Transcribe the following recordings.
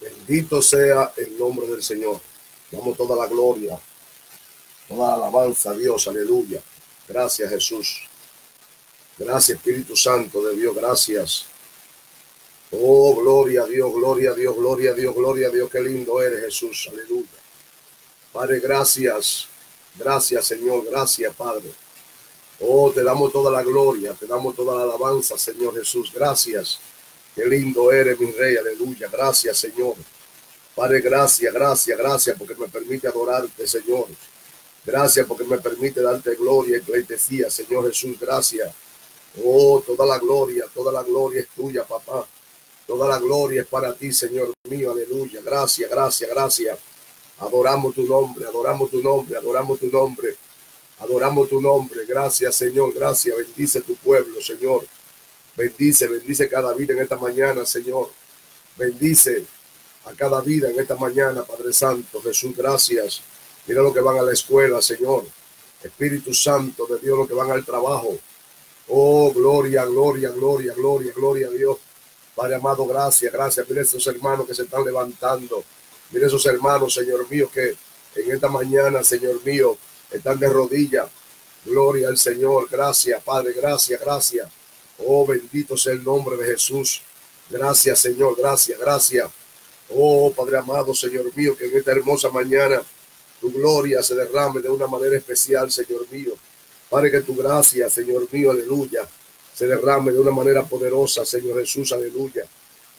Bendito sea el nombre del Señor. Damos toda la gloria, toda la alabanza a Dios. Aleluya. Gracias Jesús. Gracias Espíritu Santo de Dios. Gracias. Oh, gloria Dios, gloria Dios, gloria Dios, gloria Dios. Qué lindo eres Jesús. Aleluya. Padre, gracias. Gracias Señor. Gracias Padre. Oh, te damos toda la gloria, te damos toda la alabanza, Señor Jesús. Gracias. Qué lindo eres, mi rey. Aleluya. Gracias, Señor. Padre, gracias, gracias, gracias porque me permite adorarte, Señor. Gracias porque me permite darte gloria y pleitesía, Señor Jesús. Gracias. Oh, toda la gloria, toda la gloria es tuya, papá. Toda la gloria es para ti, Señor mío. Aleluya. Gracias, gracias, gracias. Adoramos tu nombre, adoramos tu nombre, adoramos tu nombre. Adoramos tu nombre. Gracias, Señor. Gracias. Bendice tu pueblo, Señor. Bendice, bendice cada vida en esta mañana, Señor. Bendice a cada vida en esta mañana, Padre Santo. Jesús, gracias. Mira lo que van a la escuela, Señor. Espíritu Santo de Dios, lo que van al trabajo. Oh, gloria, gloria, gloria, gloria, gloria a Dios. Padre amado, gracias, gracias. Mira esos hermanos que se están levantando. Mira esos hermanos, Señor mío, que en esta mañana, Señor mío, están de rodillas. Gloria al Señor. Gracias, Padre. Gracias, gracias. Oh, bendito sea el nombre de Jesús. Gracias, Señor. Gracias, gracias. Oh, Padre amado, Señor mío, que en esta hermosa mañana tu gloria se derrame de una manera especial, Señor mío. Padre, que tu gracia, Señor mío, aleluya, se derrame de una manera poderosa, Señor Jesús, aleluya.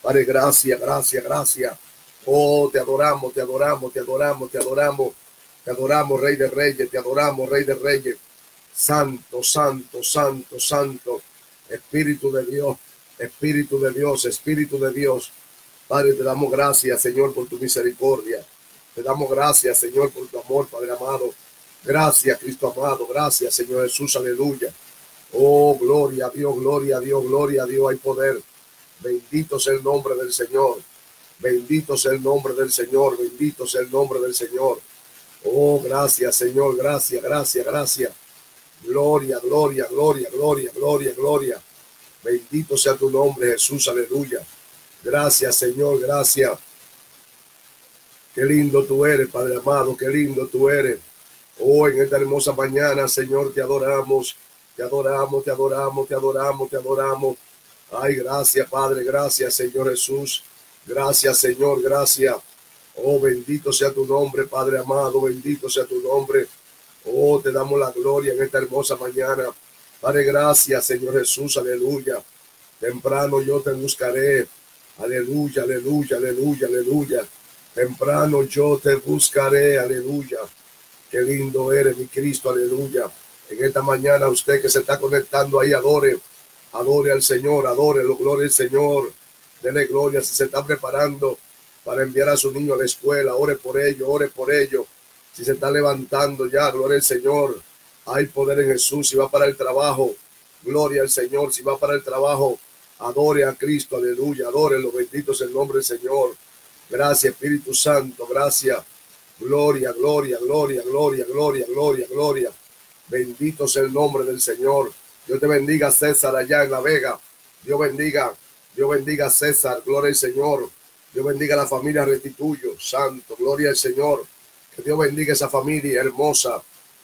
Padre, gracias, gracias, gracias. Oh, te adoramos, te adoramos, te adoramos, te adoramos. Te adoramos, Rey de Reyes, te adoramos, Rey de Reyes. Santo, santo, santo, santo. Espíritu de Dios, Espíritu de Dios, Espíritu de Dios. Padre, te damos gracias, Señor, por tu misericordia. Te damos gracias, Señor, por tu amor, Padre amado. Gracias, Cristo amado. Gracias, Señor Jesús. Aleluya. Oh, gloria a Dios, gloria a Dios, gloria a Dios. Hay poder. Bendito sea el nombre del Señor. Bendito sea el nombre del Señor. Bendito sea el nombre del Señor. Oh, gracias, Señor, gracias, gracias, gracias. Gloria, gloria, gloria, gloria, gloria, gloria. Bendito sea tu nombre, Jesús, aleluya. Gracias, Señor, gracias. Qué lindo tú eres, Padre amado, qué lindo tú eres. Oh, en esta hermosa mañana, Señor, te adoramos, te adoramos, te adoramos, te adoramos, te adoramos. Ay, gracias, Padre, gracias, Señor Jesús. Gracias, Señor, gracias. Oh, bendito sea tu nombre, Padre amado, bendito sea tu nombre. Oh, te damos la gloria en esta hermosa mañana. Padre, gracias, Señor Jesús, aleluya. Temprano yo te buscaré. Aleluya, aleluya, aleluya, aleluya. Temprano yo te buscaré, aleluya. Qué lindo eres, mi Cristo, aleluya. En esta mañana usted que se está conectando ahí, adore, adore al Señor, adore, lo gloria al Señor. Dele gloria si se está preparando para enviar a su niño a la escuela. Ore por ello, ore por ello. Si se está levantando ya, gloria al Señor. Hay poder en Jesús. Si va para el trabajo, gloria al Señor. Si va para el trabajo, adore a Cristo, aleluya. Adore los benditos el nombre del Señor. Gracias, Espíritu Santo. Gracias. Gloria, gloria, gloria, gloria, gloria, gloria, gloria. Bendito sea el nombre del Señor. Dios te bendiga, César, allá en La Vega. Dios bendiga, Dios bendiga, César. Gloria al Señor. Dios bendiga a la familia Restituyo, Santo, gloria al Señor. Que Dios bendiga esa familia hermosa.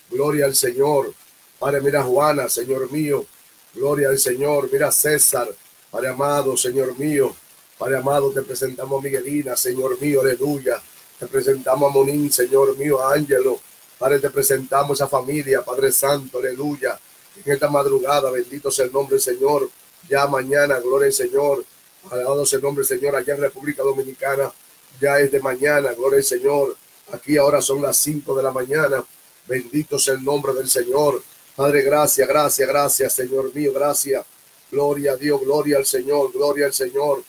Gloria al Señor. Padre, mira Juana, Señor mío. Gloria al Señor. Mira César, Padre amado, Señor mío. Padre amado, te presentamos a Miguelina, Señor mío, aleluya. Te presentamos a Monín, Señor mío, a Ángelo. Padre, te presentamos a esa familia, Padre Santo, aleluya. En esta madrugada, bendito sea el nombre del Señor. Ya mañana, gloria al Señor. Alabado sea el nombre del Señor allá en República Dominicana. Ya es de mañana, gloria al Señor. Aquí ahora son las 5 de la mañana. Bendito sea el nombre del Señor. Padre, gracias, gracias, gracias, Señor mío, gracias. Gloria a Dios, gloria al Señor, gloria al Señor.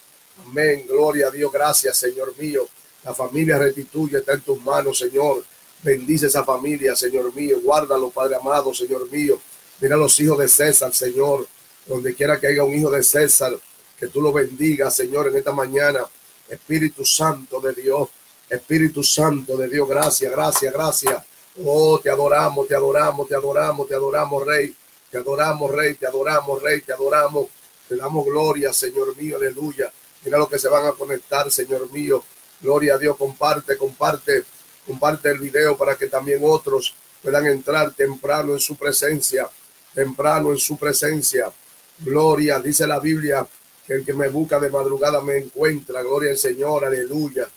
Amén, gloria a Dios, gracias, Señor mío. La familia restituye, está en tus manos, Señor. Bendice esa familia, Señor mío. Guárdalo, Padre amado, Señor mío. Mira los hijos de César, Señor. Donde quiera que haya un hijo de César, que tú lo bendigas, Señor, en esta mañana. Espíritu Santo de Dios, Espíritu Santo de Dios, gracias, gracias, gracias. Oh, te adoramos, te adoramos, te adoramos, te adoramos, Rey. Te adoramos, Rey, te adoramos, Rey, te adoramos. Te damos gloria, Señor mío, aleluya. Mira lo que se van a conectar, Señor mío. Gloria a Dios, comparte, comparte, comparte el video para que también otros puedan entrar temprano en su presencia, temprano en su presencia. Gloria, dice la Biblia, que el que me busca de madrugada me encuentra. Gloria al Señor, aleluya.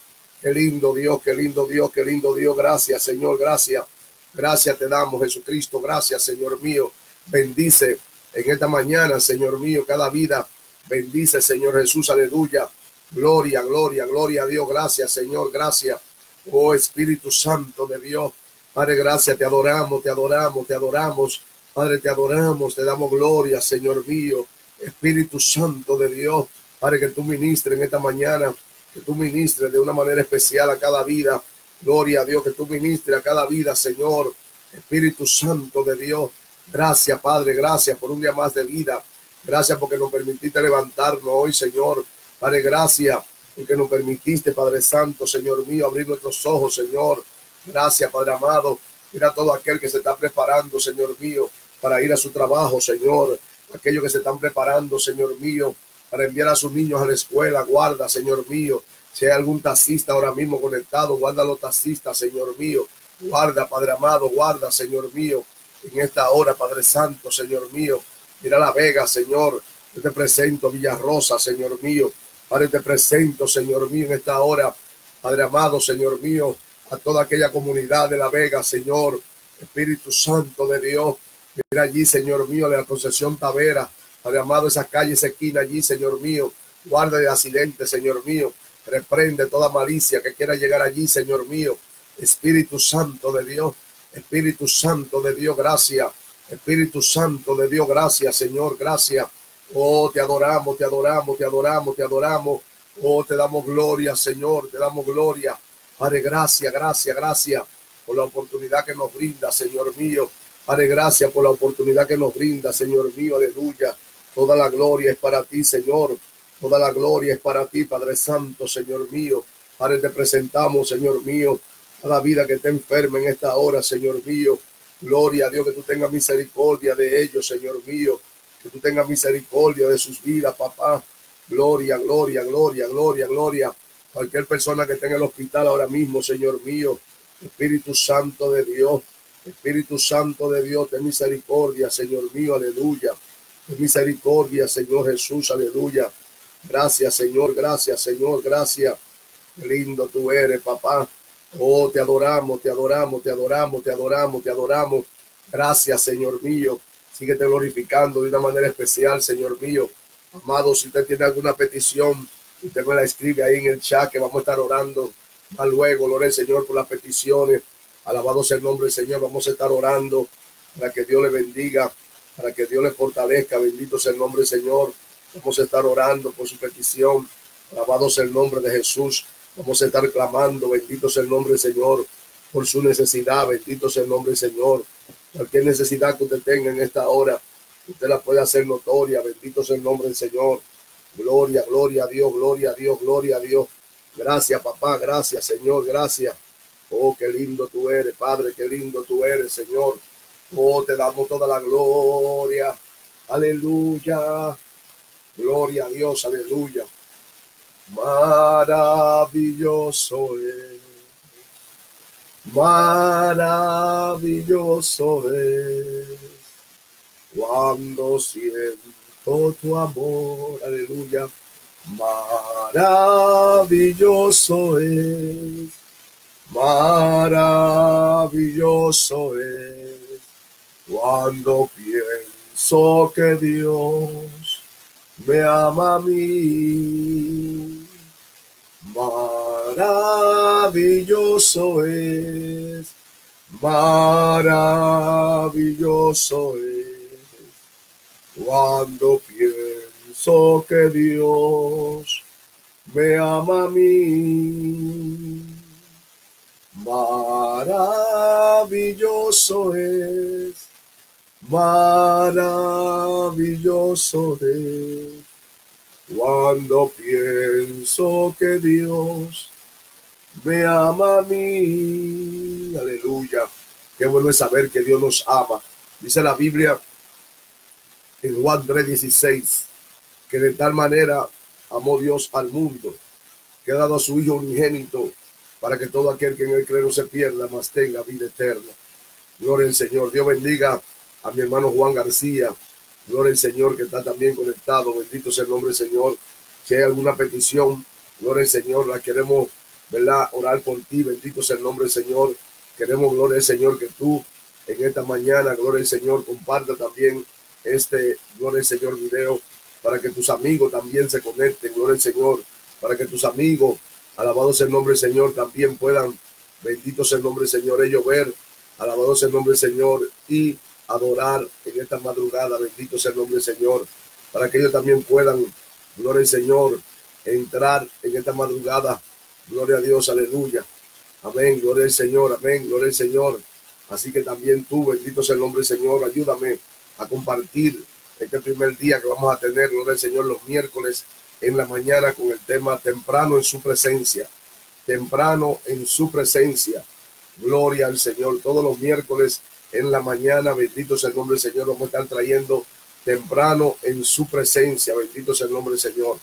Qué lindo Dios, qué lindo Dios, qué lindo Dios. Gracias, Señor, gracias. Gracias te damos, Jesucristo. Gracias, Señor mío. Bendice en esta mañana, Señor mío, cada vida. Bendice, Señor Jesús, aleluya. Gloria, gloria, gloria a Dios. Gracias, Señor, gracias. Oh Espíritu Santo de Dios. Padre, gracias, te adoramos, te adoramos, te adoramos. Padre, te adoramos, te damos gloria, Señor mío. Espíritu Santo de Dios, Padre, que tú ministres en esta mañana, que tú ministres de una manera especial a cada vida. Gloria a Dios, que tú ministres a cada vida, Señor. Espíritu Santo de Dios. Gracias, Padre, gracias por un día más de vida. Gracias porque nos permitiste levantarnos hoy, Señor. Padre, gracias porque nos permitiste, Padre Santo, Señor mío, abrir nuestros ojos, Señor. Gracias, Padre amado. Mira todo aquel que se está preparando, Señor mío, para ir a su trabajo, Señor aquellos que se están preparando, Señor mío, para enviar a sus niños a la escuela. Guarda, Señor mío. Si hay algún taxista ahora mismo conectado, guarda los taxistas, Señor mío. Guarda, Padre amado, guarda, Señor mío, en esta hora, Padre Santo, Señor mío. Mira la Vega, Señor. Yo te presento Villarrosa, Señor mío. Padre, te presento, Señor mío, en esta hora, Padre amado, Señor mío, a toda aquella comunidad de la Vega, Señor. Espíritu Santo de Dios, Mira allí, Señor mío, de la concesión Tavera, Padre amado, esa calle, esa esquina allí, Señor mío. Guarda de accidente, Señor mío. Reprende toda malicia que quiera llegar allí, Señor mío. Espíritu Santo de Dios, Espíritu Santo de Dios, gracias. Espíritu Santo de Dios, gracias, Señor, gracias. Oh, te adoramos, te adoramos, te adoramos, te adoramos. Oh, te damos gloria, Señor, te damos gloria. Padre, gracias, gracias, gracias por la oportunidad que nos brinda, Señor mío Padre, gracias por la oportunidad que nos brinda, Señor mío, aleluya. Toda la gloria es para ti, Señor. Toda la gloria es para ti, Padre Santo, Señor mío. Padre, te presentamos, Señor mío, a la vida que está enferma en esta hora, Señor mío. Gloria a Dios, que tú tengas misericordia de ellos, Señor mío. Que tú tengas misericordia de sus vidas, papá. Gloria, gloria, gloria, gloria, gloria. Cualquier persona que esté en el hospital ahora mismo, Señor mío. Espíritu Santo de Dios. Espíritu Santo de Dios, ten misericordia, Señor mío, aleluya. Misericordia, Señor Jesús, aleluya. Gracias, Señor, gracias, Señor, gracias. Lindo tú eres, papá. Oh, te adoramos, te adoramos, te adoramos, te adoramos, te adoramos. Gracias, Señor mío. Síguete glorificando de una manera especial, Señor mío. Amado, si usted tiene alguna petición, usted me la escribe ahí en el chat que vamos a estar orando. A luego, gloria al Señor, por las peticiones Alabado sea el nombre del Señor. Vamos a estar orando para que Dios le bendiga, para que Dios le fortalezca. Bendito sea el nombre del Señor. Vamos a estar orando por su petición. Alabado el nombre de Jesús. Vamos a estar clamando. Bendito sea el nombre del Señor por su necesidad. Bendito sea el nombre del Señor. Cualquier necesidad que usted tenga en esta hora, usted la puede hacer notoria. Bendito sea el nombre del Señor. Gloria, gloria a Dios, gloria a Dios, gloria a Dios. Gracias, papá. Gracias, Señor. Gracias. Oh, qué lindo tú eres, Padre, qué lindo tú eres, Señor. Oh, te damos toda la gloria. Aleluya. Gloria a Dios, aleluya. Maravilloso es. Maravilloso es. Cuando siento tu amor, aleluya. Maravilloso es Maravilloso es cuando pienso que Dios me ama a mí. Maravilloso es, maravilloso es cuando pienso que Dios me ama a mí. Maravilloso es, maravilloso es, cuando pienso que Dios me ama a mí. Aleluya. Qué bueno es saber que Dios nos ama. Dice la Biblia en Juan 3:16, que de tal manera amó Dios al mundo que ha dado a su Hijo unigénito para que todo aquel que en él cree no se pierda, mas tenga vida eterna. Gloria al Señor. Dios bendiga a mi hermano Juan García. Gloria al Señor que está también conectado. Bendito sea el nombre del Señor. Si hay alguna petición, gloria al Señor, la queremos, ¿verdad? Orar por ti. Bendito sea el nombre del Señor. Queremos, gloria al Señor, que tú en esta mañana, gloria al Señor, comparta también este, gloria al Señor, video para que tus amigos también se conecten, gloria al Señor, para que tus amigos, alabado sea el nombre del Señor, también puedan, bendito sea el nombre del Señor, ellos ver, alabado sea el nombre del Señor y adorar en esta madrugada, bendito sea el nombre del Señor, para que ellos también puedan, gloria al Señor, entrar en esta madrugada, gloria a Dios, aleluya, amén, gloria al Señor, amén, gloria al Señor, así que también tú, bendito sea el nombre del Señor, ayúdame a compartir este primer día que vamos a tener, gloria al Señor, los miércoles en la mañana con el tema temprano en su presencia, temprano en su presencia. Gloria al Señor. Todos los miércoles en la mañana, bendito sea el nombre del Señor, vamos a estar trayendo temprano en su presencia, bendito sea el nombre del Señor.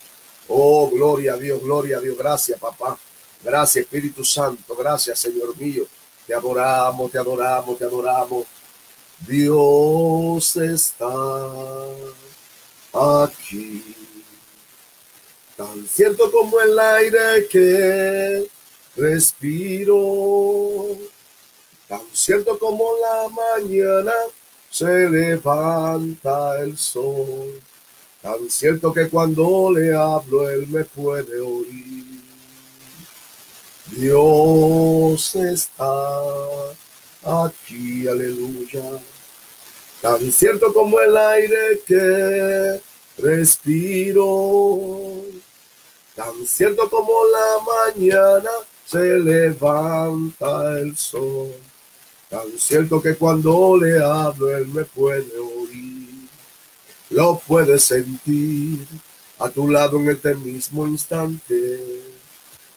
Oh, gloria a Dios, gloria a Dios. Gracias, papá. Gracias, Espíritu Santo. Gracias, Señor mío. Te adoramos, te adoramos, te adoramos. Dios está aquí. Tan cierto como el aire que respiro, tan cierto como la mañana se levanta el sol, tan cierto que cuando le hablo él me puede oír. Dios está aquí, aleluya. Tan cierto como el aire que respiro, tan cierto como la mañana se levanta el sol, tan cierto que cuando le hablo él me puede oír, lo puede sentir a tu lado en este mismo instante,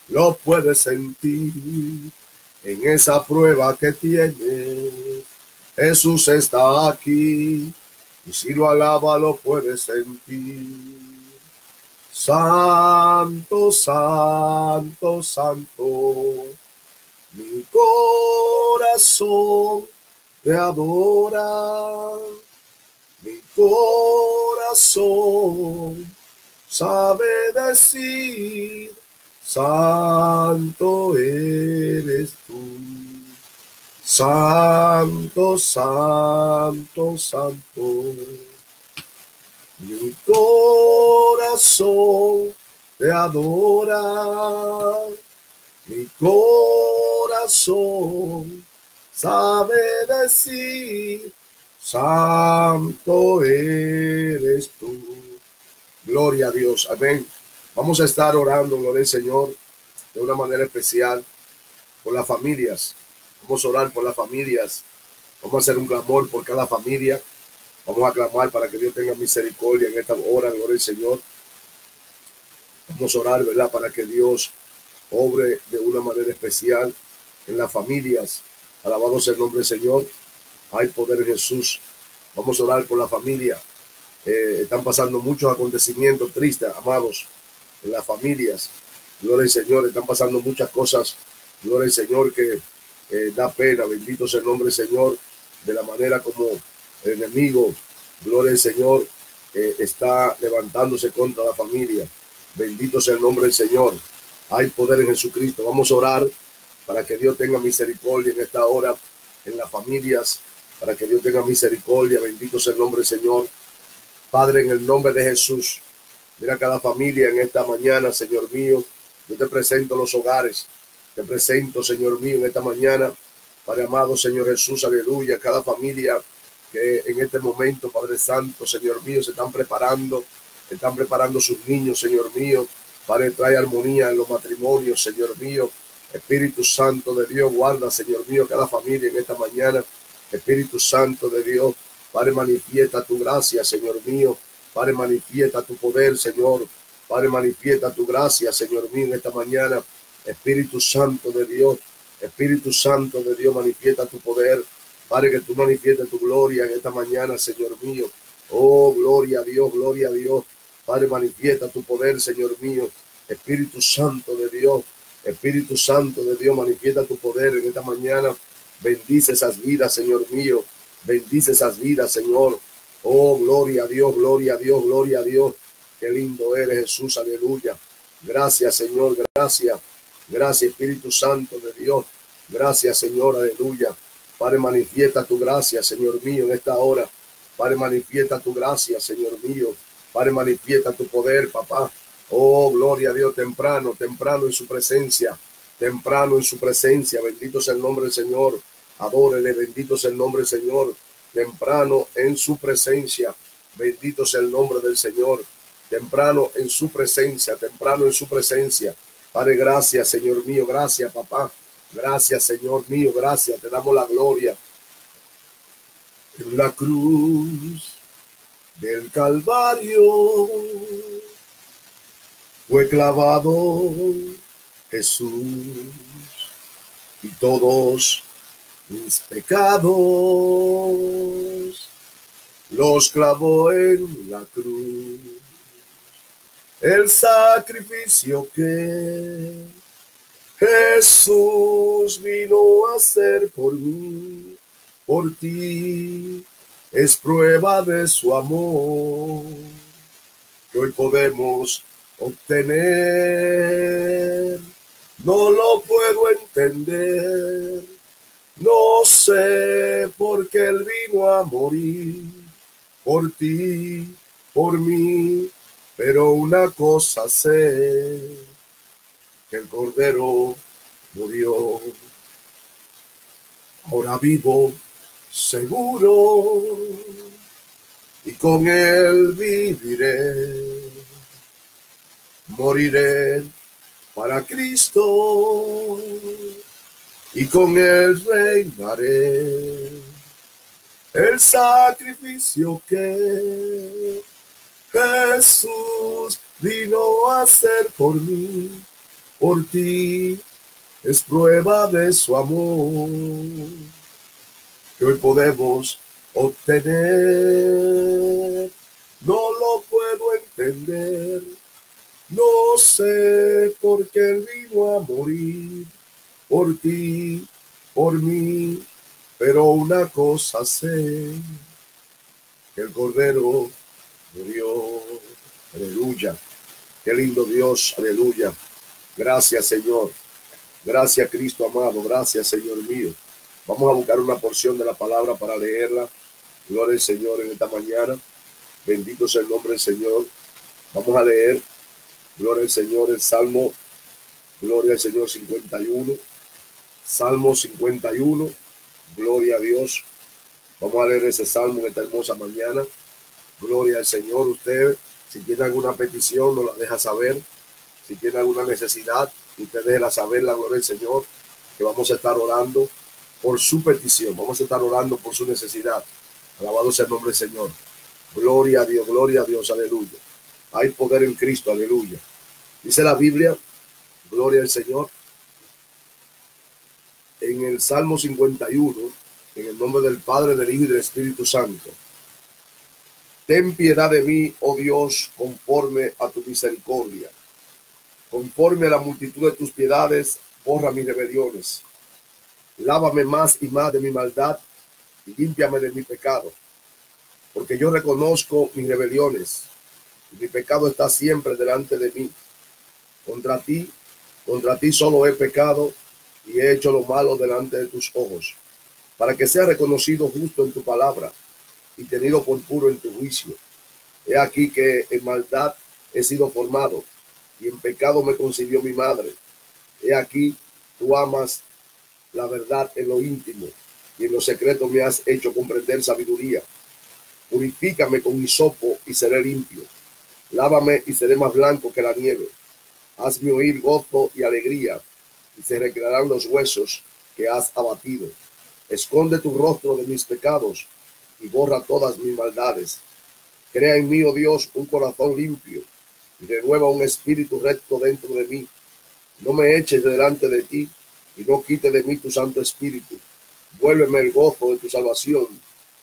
lo puedes sentir en esa prueba que tienes. Jesús está aquí y si lo alaba lo puedes sentir. Santo, santo, santo, mi corazón te adora, mi corazón sabe decir Santo eres tú. Santo, santo, santo. Mi corazón te adora. Mi corazón sabe decir, Santo eres tú. Gloria a Dios. Amén. Vamos a estar orando, gloria al Señor, de una manera especial por las familias. Vamos a orar por las familias. Vamos a hacer un clamor por cada familia. Vamos a clamar para que Dios tenga misericordia en esta hora, gloria al Señor. Vamos a orar, ¿verdad? Para que Dios obre de una manera especial en las familias. Alabado sea el nombre del Señor. Hay poder en Jesús. Vamos a orar por la familia. Eh, están pasando muchos acontecimientos tristes, amados en las familias. Gloria al Señor, están pasando muchas cosas. Gloria al Señor que eh, da pena. Bendito sea el nombre del Señor. De la manera como el enemigo, gloria al Señor, eh, está levantándose contra la familia. Bendito sea el nombre del Señor. Hay poder en Jesucristo. Vamos a orar para que Dios tenga misericordia en esta hora en las familias, para que Dios tenga misericordia. Bendito sea el nombre del Señor. Padre, en el nombre de Jesús, Mira cada familia en esta mañana, Señor mío. Yo te presento los hogares. Te presento, Señor mío, en esta mañana. Padre amado, Señor Jesús, aleluya. Cada familia que en este momento, Padre Santo, Señor mío, se están preparando. Están preparando sus niños, Señor mío. Padre, trae armonía en los matrimonios, Señor mío. Espíritu Santo de Dios, guarda, Señor mío, cada familia en esta mañana. Espíritu Santo de Dios, Padre, manifiesta tu gracia, Señor mío. Padre, manifiesta tu poder, Señor. Padre, manifiesta tu gracia, Señor mío, en esta mañana. Espíritu Santo de Dios, Espíritu Santo de Dios, manifiesta tu poder. Padre, que tú manifiestes tu gloria en esta mañana, Señor mío. Oh, gloria a Dios, gloria a Dios. Padre, manifiesta tu poder, Señor mío. Espíritu Santo de Dios. Espíritu Santo de Dios, manifiesta tu poder en esta mañana. Bendice esas vidas, Señor mío. Bendice esas vidas, Señor. Oh, gloria a Dios, gloria a Dios, gloria a Dios. Qué lindo eres, Jesús, aleluya. Gracias, Señor, gracias. Gracias, Espíritu Santo de Dios. Gracias, Señor, aleluya. Padre, manifiesta tu gracia, Señor mío, en esta hora. Padre, manifiesta tu gracia, Señor mío. Padre, manifiesta tu poder, papá. Oh, gloria a Dios, temprano, temprano en su presencia. Temprano en su presencia. Bendito sea el nombre del Señor. Adórele, bendito sea el nombre del Señor. Temprano en su presencia. Bendito sea el nombre del Señor. Temprano en su presencia, temprano en su presencia. Padre, gracias, Señor mío. Gracias, papá. Gracias, Señor mío, gracias. Te damos la gloria. En la cruz del Calvario. Fue clavado Jesús y todos mis pecados. Los clavó en la cruz. El sacrificio que Jesús vino a hacer por mí, por ti, es prueba de su amor que hoy podemos obtener. No lo puedo entender, no sé por qué él vino a morir, por ti, por mí, pero una cosa sé que el Cordero murió. Ahora vivo seguro y con él viviré. Moriré para Cristo y con él reinaré. El sacrificio que Jesús vino a hacer por mí por ti es prueba de su amor que hoy podemos obtener. No lo puedo entender, no sé por qué él vino a morir por ti, por mí, pero una cosa sé, que el Cordero murió. Aleluya. Qué lindo Dios, aleluya. Gracias, Señor. Gracias, Cristo amado. Gracias, Señor mío. Vamos a buscar una porción de la palabra para leerla. Gloria al Señor en esta mañana. Bendito sea el nombre del Señor. Vamos a leer. Gloria al Señor el Salmo. Gloria al Señor 51. Salmo 51. Gloria a Dios. Vamos a leer ese salmo en esta hermosa mañana. Gloria al Señor. Usted, si tiene alguna petición, nos la deja saber si tiene alguna necesidad, usted déjela saber la gloria del Señor, que vamos a estar orando por su petición, vamos a estar orando por su necesidad. Alabado sea el nombre del Señor. Gloria a Dios, gloria a Dios, aleluya. Hay poder en Cristo, aleluya. Dice la Biblia, gloria al Señor, en el Salmo 51, en el nombre del Padre, del Hijo y del Espíritu Santo. Ten piedad de mí, oh Dios, conforme a tu misericordia Conforme a la multitud de tus piedades, borra mis rebeliones. Lávame más y más de mi maldad y límpiame de mi pecado. Porque yo reconozco mis rebeliones mi pecado está siempre delante de mí. Contra ti, contra ti solo he pecado y he hecho lo malo delante de tus ojos, para que sea reconocido justo en tu palabra y tenido por puro en tu juicio. He aquí que en maldad he sido formado y en pecado me concibió mi madre. He aquí, tú amas la verdad en lo íntimo y en lo secreto me has hecho comprender sabiduría. Purifícame con mi sopo y seré limpio. Lávame y seré más blanco que la nieve. Hazme oír gozo y alegría y se recrearán los huesos que has abatido. Esconde tu rostro de mis pecados y borra todas mis maldades. Crea en mí, oh Dios, un corazón limpio y renueva un espíritu recto dentro de mí. No me eches delante de ti y no quite de mí tu santo espíritu. Vuélveme el gozo de tu salvación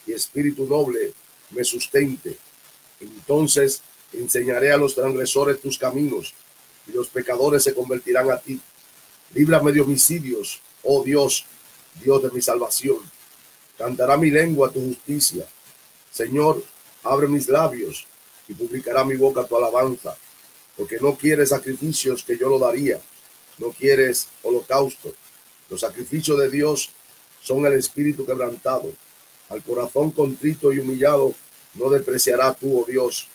y espíritu noble me sustente. Entonces enseñaré a los transgresores tus caminos y los pecadores se convertirán a ti. Líbrame de homicidios, oh Dios, Dios de mi salvación. Cantará mi lengua tu justicia. Señor, abre mis labios y publicará mi boca tu alabanza, porque no quieres sacrificios que yo lo daría, no quieres holocausto. Los sacrificios de Dios son el espíritu quebrantado. Al corazón contrito y humillado no despreciará tú, oh Dios.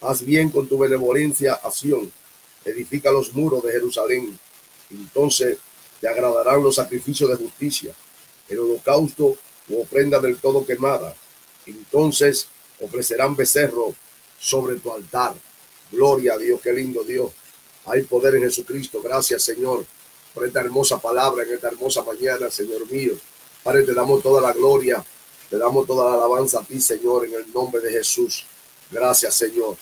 Haz bien con tu benevolencia a edifica los muros de Jerusalén. Entonces te agradarán los sacrificios de justicia, el holocausto o ofrenda del todo quemada. Entonces ofrecerán becerro sobre tu altar. Gloria a Dios, qué lindo Dios. Hay poder en Jesucristo. Gracias, Señor, por esta hermosa palabra en esta hermosa mañana, Señor mío. Padre, te damos toda la gloria, te damos toda la alabanza a ti, Señor, en el nombre de Jesús. Gracias, Señor.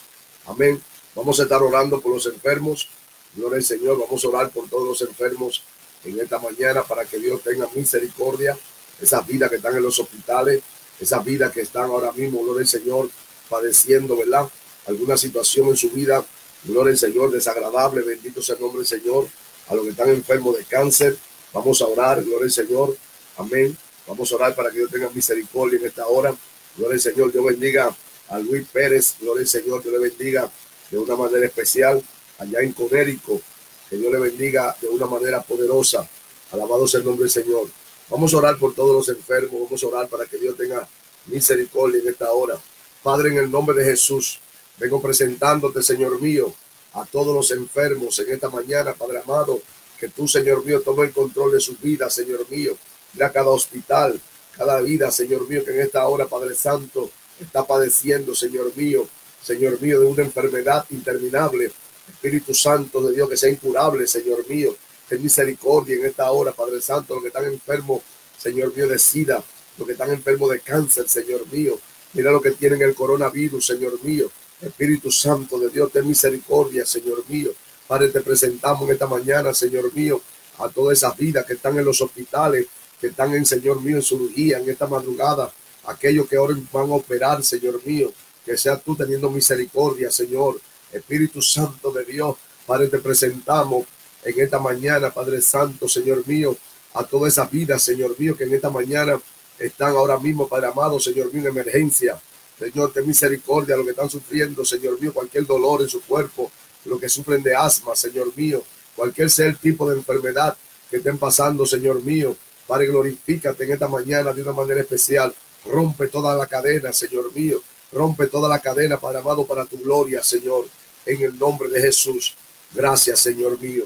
Amén. Vamos a estar orando por los enfermos. Gloria al Señor. Vamos a orar por todos los enfermos en esta mañana para que Dios tenga misericordia. Esas vidas que están en los hospitales, esas vidas que están ahora mismo, gloria al Señor, padeciendo, ¿verdad? Alguna situación en su vida, gloria al Señor, desagradable. Bendito sea el nombre del Señor. A los que están enfermos de cáncer, vamos a orar, gloria al Señor. Amén. Vamos a orar para que Dios tenga misericordia en esta hora. Gloria al Señor. Dios bendiga a Luis Pérez. Gloria al Señor. Dios le bendiga de una manera especial allá en Conérico. Que Dios le bendiga de una manera poderosa. Alabado sea el nombre del Señor. Vamos a orar por todos los enfermos. Vamos a orar para que Dios tenga misericordia en esta hora. Padre, en el nombre de Jesús, vengo presentándote, Señor mío, a todos los enfermos en esta mañana, Padre amado, que tú, Señor mío, tome el control de su vida, Señor mío. Mira cada hospital, cada vida, Señor mío, que en esta hora, Padre Santo, está padeciendo, Señor mío, Señor mío, de una enfermedad interminable. Espíritu Santo de Dios, que sea incurable, Señor mío. Ten misericordia en esta hora, Padre Santo, los que están enfermos, Señor mío, de SIDA, los que están enfermos de cáncer, Señor mío. Mira lo que tienen el coronavirus, Señor mío. Espíritu Santo de Dios, ten misericordia, Señor mío. Padre, te presentamos en esta mañana, Señor mío, a todas esas vidas que están en los hospitales, que están en, Señor mío, en cirugía, en esta madrugada, aquellos que ahora van a operar, Señor mío, que sea tú teniendo misericordia, Señor. Espíritu Santo de Dios, Padre, te presentamos en esta mañana, Padre Santo, Señor mío, a toda esa vida, Señor mío, que en esta mañana están ahora mismo, Padre amado, Señor mío, en emergencia. Señor, ten misericordia a los que están sufriendo, Señor mío, cualquier dolor en su cuerpo, los que sufren de asma, Señor mío, cualquier el tipo de enfermedad que estén pasando, Señor mío. Padre, glorifícate en esta mañana de una manera especial. Rompe toda la cadena, Señor mío. Rompe toda la cadena, Padre amado, para tu gloria, Señor. En el nombre de Jesús. Gracias, Señor mío.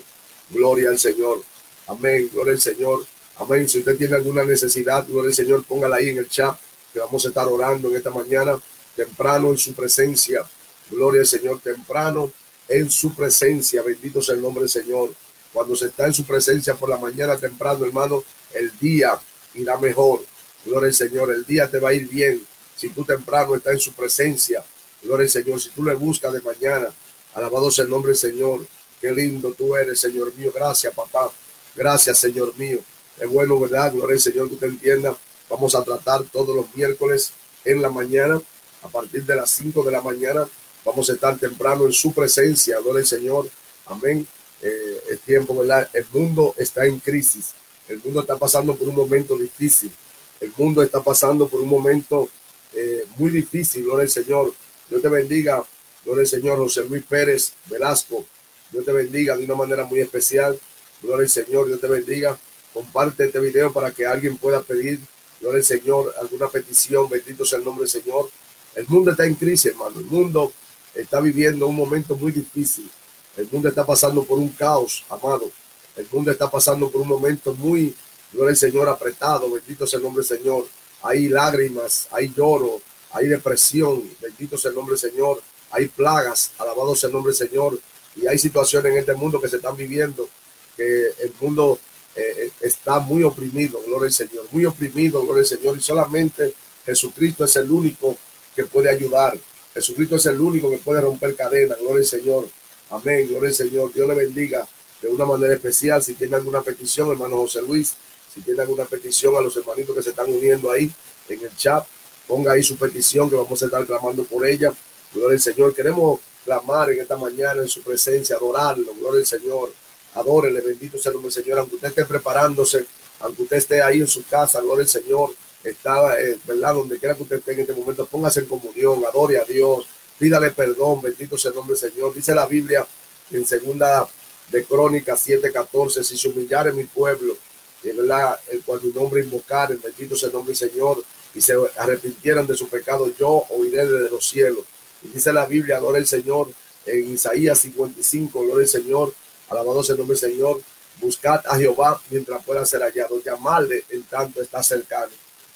Gloria al Señor. Amén. Gloria al Señor. Amén. Si usted tiene alguna necesidad, gloria al Señor, póngala ahí en el chat, que vamos a estar orando en esta mañana, temprano en su presencia. Gloria al Señor, temprano en su presencia. Bendito sea el nombre del Señor. Cuando se está en su presencia por la mañana temprano, hermano, el día irá mejor. Gloria al Señor, el día te va a ir bien si tú temprano estás en su presencia. Gloria al Señor, si tú le buscas de mañana, alabado sea el nombre del Señor. Qué lindo tú eres, Señor mío. Gracias, papá. Gracias, Señor mío. Es bueno, ¿verdad? Gloria al Señor, que te entienda. Vamos a tratar todos los miércoles en la mañana, a partir de las 5 de la mañana. Vamos a estar temprano en su presencia. Gloria al Señor. Amén. Eh, es tiempo, ¿verdad? El mundo está en crisis. El mundo está pasando por un momento difícil. El mundo está pasando por un momento eh, muy difícil, gloria al Señor. Dios te bendiga, gloria al Señor José Luis Pérez Velasco. Dios te bendiga de una manera muy especial. Gloria al Señor, Dios te bendiga. Comparte este video para que alguien pueda pedir, gloria al Señor, alguna petición. Bendito sea el nombre del Señor. El mundo está en crisis, hermano. El mundo está viviendo un momento muy difícil. El mundo está pasando por un caos, amado. El mundo está pasando por un momento muy, gloria al Señor, apretado. Bendito sea el nombre del Señor. Hay lágrimas, hay lloro, hay depresión. Bendito sea el nombre del Señor. Hay plagas, alabado sea el nombre del Señor. Y hay situaciones en este mundo que se están viviendo, que el mundo eh, está muy oprimido, gloria al Señor, muy oprimido, gloria al Señor. Y solamente Jesucristo es el único que puede ayudar. Jesucristo es el único que puede romper cadenas, gloria al Señor. Amén, gloria al Señor. Dios le bendiga de una manera especial. Si tiene alguna petición, hermano José Luis, si tiene alguna petición a los hermanitos que se están uniendo ahí en el chat, ponga ahí su petición que vamos a estar clamando por ella. Gloria al Señor. Queremos clamar en esta mañana en su presencia, adorarlo, gloria al Señor, adórele, bendito sea el nombre del Señor, aunque usted esté preparándose, aunque usted esté ahí en su casa, gloria al Señor, está, eh, ¿verdad? Donde quiera que usted esté en este momento, póngase en comunión, adore a Dios, pídale perdón, bendito sea el nombre Señor. Dice la Biblia en segunda de Crónicas 7:14, si se humillare mi pueblo, ¿verdad? El cual mi nombre invocar, bendito sea el nombre Señor, y se arrepintieran de su pecado, yo oiré desde los cielos dice la Biblia, gloria al Señor, en Isaías 55, gloria al Señor, alabado sea el nombre del Señor, buscad a Jehová mientras pueda ser hallado, llamarle en tanto está cercano.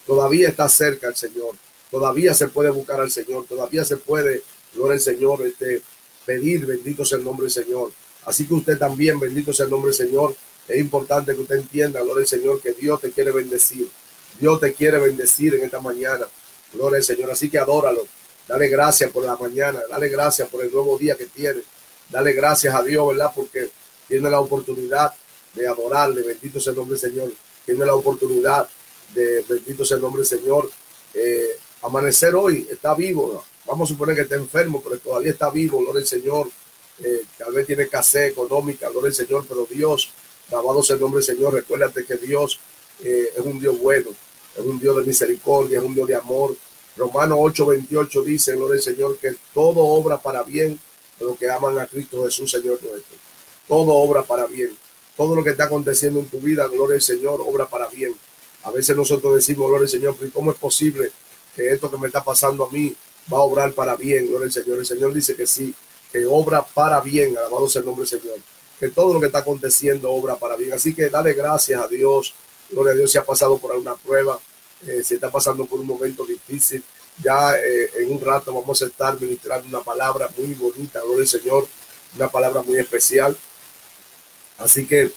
Todavía está cerca el Señor, todavía se puede buscar al Señor, todavía se puede, gloria al Señor, este, pedir, bendito sea el nombre del Señor. Así que usted también, bendito sea el nombre del Señor, es importante que usted entienda, gloria al Señor, que Dios te quiere bendecir. Dios te quiere bendecir en esta mañana. Gloria al Señor. Así que adóralo. Dale gracias por la mañana, dale gracias por el nuevo día que tiene. Dale gracias a Dios, ¿verdad? Porque tiene la oportunidad de adorarle, bendito sea el nombre del Señor. Tiene la oportunidad de, bendito sea el nombre del Señor, eh, amanecer hoy, está vivo. Vamos a suponer que está enfermo, pero todavía está vivo, gloria al Señor. Eh, tal vez tiene escasez económica, gloria al Señor, pero Dios, alabado sea el nombre del Señor. Recuérdate que Dios eh, es un Dios bueno, es un Dios de misericordia, es un Dios de amor, Romanos 8:28 dice, gloria al Señor, que todo obra para bien de los que aman a Cristo Jesús, Señor nuestro. Todo obra para bien. Todo lo que está aconteciendo en tu vida, gloria al Señor, obra para bien. A veces nosotros decimos, gloria al Señor, ¿cómo es posible que esto que me está pasando a mí va a obrar para bien? Gloria al Señor. El Señor dice que sí, que obra para bien, alabado sea el nombre del Señor. Que todo lo que está aconteciendo obra para bien. Así que dale gracias a Dios. Gloria a Dios si ha pasado por alguna prueba eh, si está pasando por un momento difícil. Ya eh, en un rato vamos a estar ministrando una palabra muy bonita, gloria al Señor, una palabra muy especial. Así que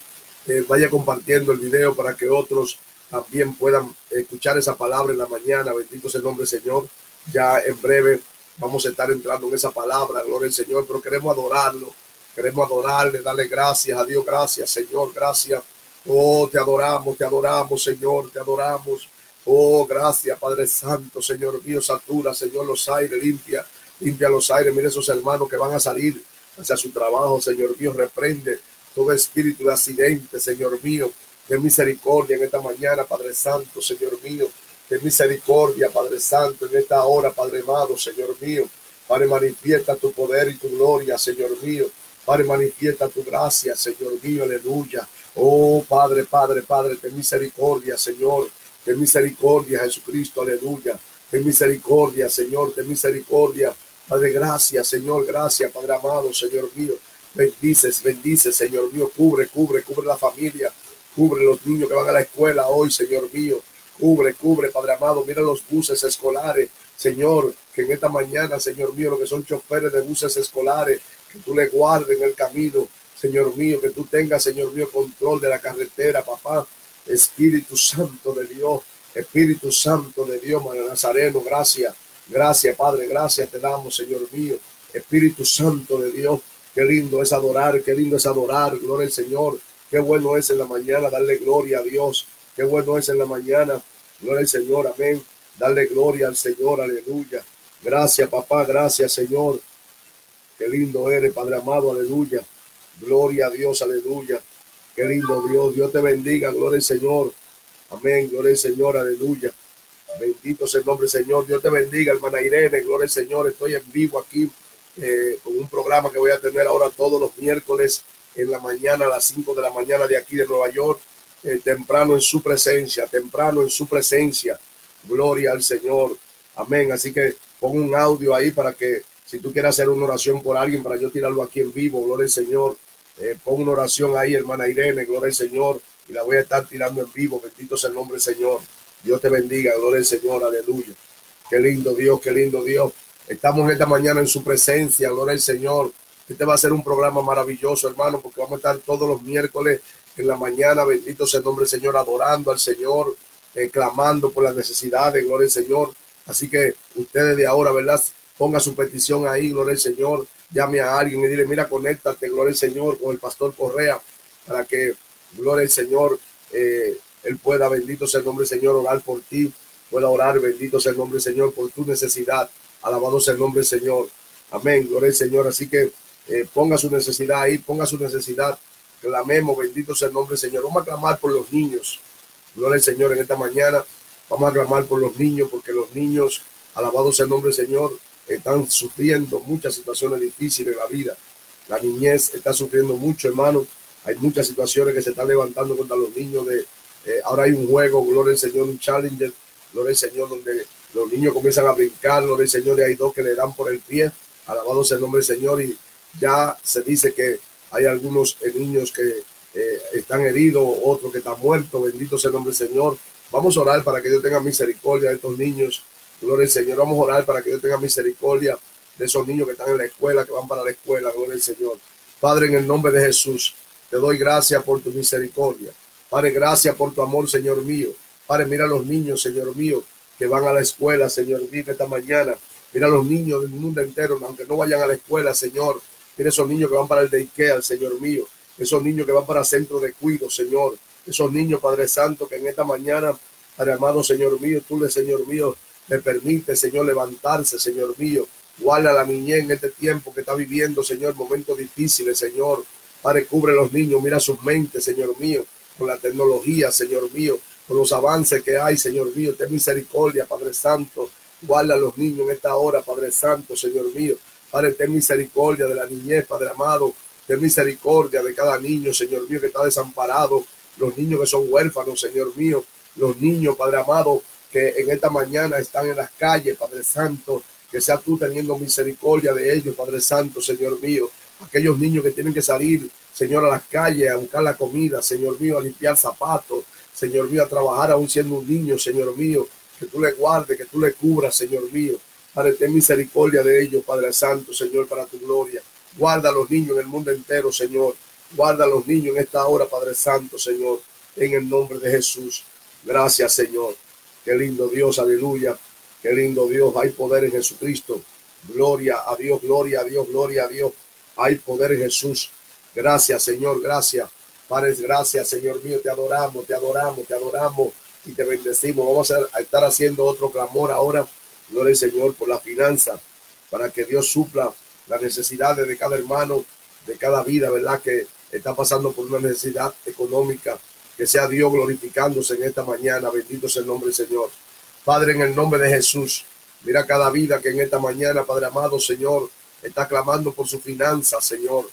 eh, vaya compartiendo el video para que otros también puedan escuchar esa palabra en la mañana. Bendito sea el nombre Señor. Ya en breve vamos a estar entrando en esa palabra, gloria al Señor, pero queremos adorarlo, queremos adorarle, darle gracias a Dios, gracias Señor, gracias. Oh, te adoramos, te adoramos, Señor, te adoramos. Oh, gracias, Padre Santo, Señor mío, satura, Señor, los aires, limpia, limpia los aires. Mire esos hermanos que van a salir hacia su trabajo, Señor mío, reprende todo espíritu de accidente, Señor mío. De misericordia en esta mañana, Padre Santo, Señor mío. De misericordia, Padre Santo, en esta hora, Padre amado, Señor mío. Padre, manifiesta tu poder y tu gloria, Señor mío. Padre, manifiesta tu gracia, Señor mío, aleluya. Oh, Padre, Padre, Padre, de misericordia, Señor. Ten misericordia, Jesucristo, aleluya. Ten misericordia, Señor, ten misericordia. Padre, gracias, Señor, gracias, Padre amado, Señor mío. Bendices, bendices, Señor mío. Cubre, cubre, cubre la familia. Cubre los niños que van a la escuela hoy, Señor mío. Cubre, cubre, Padre amado. Mira los buses escolares, Señor, que en esta mañana, Señor mío, lo que son choferes de buses escolares, que tú le guardes en el camino, Señor mío, que tú tengas, Señor mío, control de la carretera, papá. Espíritu Santo de Dios, Espíritu Santo de Dios, María Nazareno, gracias, gracias, Padre, gracias te damos, Señor mío. Espíritu Santo de Dios, qué lindo es adorar, qué lindo es adorar, gloria al Señor. Qué bueno es en la mañana darle gloria a Dios. Qué bueno es en la mañana, gloria al Señor, amén. Darle gloria al Señor, aleluya. Gracias, papá, gracias, Señor. Qué lindo eres, Padre amado, aleluya. Gloria a Dios, aleluya. Qué lindo Dios. Dios te bendiga. Gloria al Señor. Amén. Gloria al Señor. Aleluya. Bendito sea el nombre Señor. Dios te bendiga, hermana Irene. Gloria al Señor. Estoy en vivo aquí eh, con un programa que voy a tener ahora todos los miércoles en la mañana, a las 5 de la mañana de aquí de Nueva York. Eh, temprano en su presencia, temprano en su presencia. Gloria al Señor. Amén. Así que pon un audio ahí para que si tú quieres hacer una oración por alguien, para yo tirarlo aquí en vivo. Gloria al Señor. Eh, pon una oración ahí, hermana Irene, gloria al Señor, y la voy a estar tirando en vivo. Bendito sea el nombre del Señor. Dios te bendiga, gloria al Señor, aleluya. Qué lindo Dios, qué lindo Dios. Estamos esta mañana en su presencia, gloria al Señor. Este va a ser un programa maravilloso, hermano, porque vamos a estar todos los miércoles en la mañana, bendito sea el nombre del Señor, adorando al Señor, eh, clamando por las necesidades, gloria al Señor. Así que ustedes de ahora, ¿verdad? Ponga su petición ahí, gloria al Señor llame a alguien y dile, mira, conéctate, gloria al Señor, con el pastor Correa, para que, gloria al Señor, eh, él pueda, bendito sea el nombre del Señor, orar por ti, pueda orar, bendito sea el nombre del Señor, por tu necesidad, alabado sea el nombre Señor. Amén, gloria al Señor. Así que eh, ponga su necesidad ahí, ponga su necesidad. Clamemos, bendito sea el nombre Señor. Vamos a clamar por los niños. Gloria al Señor en esta mañana. Vamos a clamar por los niños, porque los niños, alabados sea el nombre Señor, están sufriendo muchas situaciones difíciles en la vida. La niñez está sufriendo mucho, hermano. Hay muchas situaciones que se están levantando contra los niños. De, eh, ahora hay un juego, gloria al Señor, un challenger, gloria al Señor, donde los niños comienzan a brincar, gloria al Señor, y hay dos que le dan por el pie. Alabado sea el nombre del Señor. Y ya se dice que hay algunos eh, niños que eh, están heridos, otros que están muertos. Bendito sea el nombre del Señor. Vamos a orar para que Dios tenga misericordia de estos niños. Gloria al Señor. Vamos a orar para que Dios tenga misericordia de esos niños que están en la escuela, que van para la escuela. Gloria al Señor. Padre, en el nombre de Jesús, te doy gracias por tu misericordia. Padre, gracias por tu amor, Señor mío. Padre, mira a los niños, Señor mío, que van a la escuela, Señor mío, esta mañana. Mira a los niños del mundo entero, aunque no vayan a la escuela, Señor. Mira esos niños que van para el de Ikea, Señor mío. Esos niños que van para centro de cuido, Señor. Esos niños, Padre Santo, que en esta mañana, Padre amado, Señor mío, tú le, Señor mío, le permite, Señor, levantarse, Señor mío. Guarda la niñez en este tiempo que está viviendo, Señor, momentos difíciles, Señor. Padre, cubre a los niños, mira sus mentes, Señor mío, con la tecnología, Señor mío, los avances que hay, Señor mío. Ten misericordia, Padre Santo. Guarda a los niños en esta hora, Padre Santo, Señor mío. Padre, ten misericordia de la niñez, Padre amado. Ten misericordia de cada niño, Señor mío, que está desamparado. Los niños que son huérfanos, Señor mío. Los niños, Padre amado, que en esta mañana están en las calles, Padre Santo que sea tú teniendo misericordia de ellos, Padre Santo, Señor mío. Aquellos niños que tienen que salir, Señor, a las calles a buscar la comida, Señor mío, a limpiar zapatos, Señor mío, a trabajar aún siendo un niño, Señor mío, que tú le guardes, que tú le cubras, Señor mío. Padre, ten misericordia de ellos, Padre Santo, Señor, para tu gloria. Guarda a los niños en el mundo entero, Señor. Guarda a los niños en esta hora, Padre Santo, Señor, en el nombre de Jesús. Gracias, Señor. Qué lindo Dios, aleluya. Qué lindo Dios, hay poder en Jesucristo. Gloria a Dios, gloria a Dios, gloria a Dios. Hay poder en Jesús. Gracias, Señor, gracias. Padre, gracias, Señor mío. Te adoramos, te adoramos, te adoramos y te bendecimos. Vamos a estar haciendo otro clamor ahora. Gloria al Señor por la finanza, para que Dios supla las necesidades de cada hermano, de cada vida, ¿verdad? Que está pasando por una necesidad económica. Que sea Dios glorificándose en esta mañana. Bendito sea el nombre Señor. Padre, en el nombre de Jesús, mira cada vida que en esta mañana, Padre amado, Señor, está clamando por su finanza, Señor.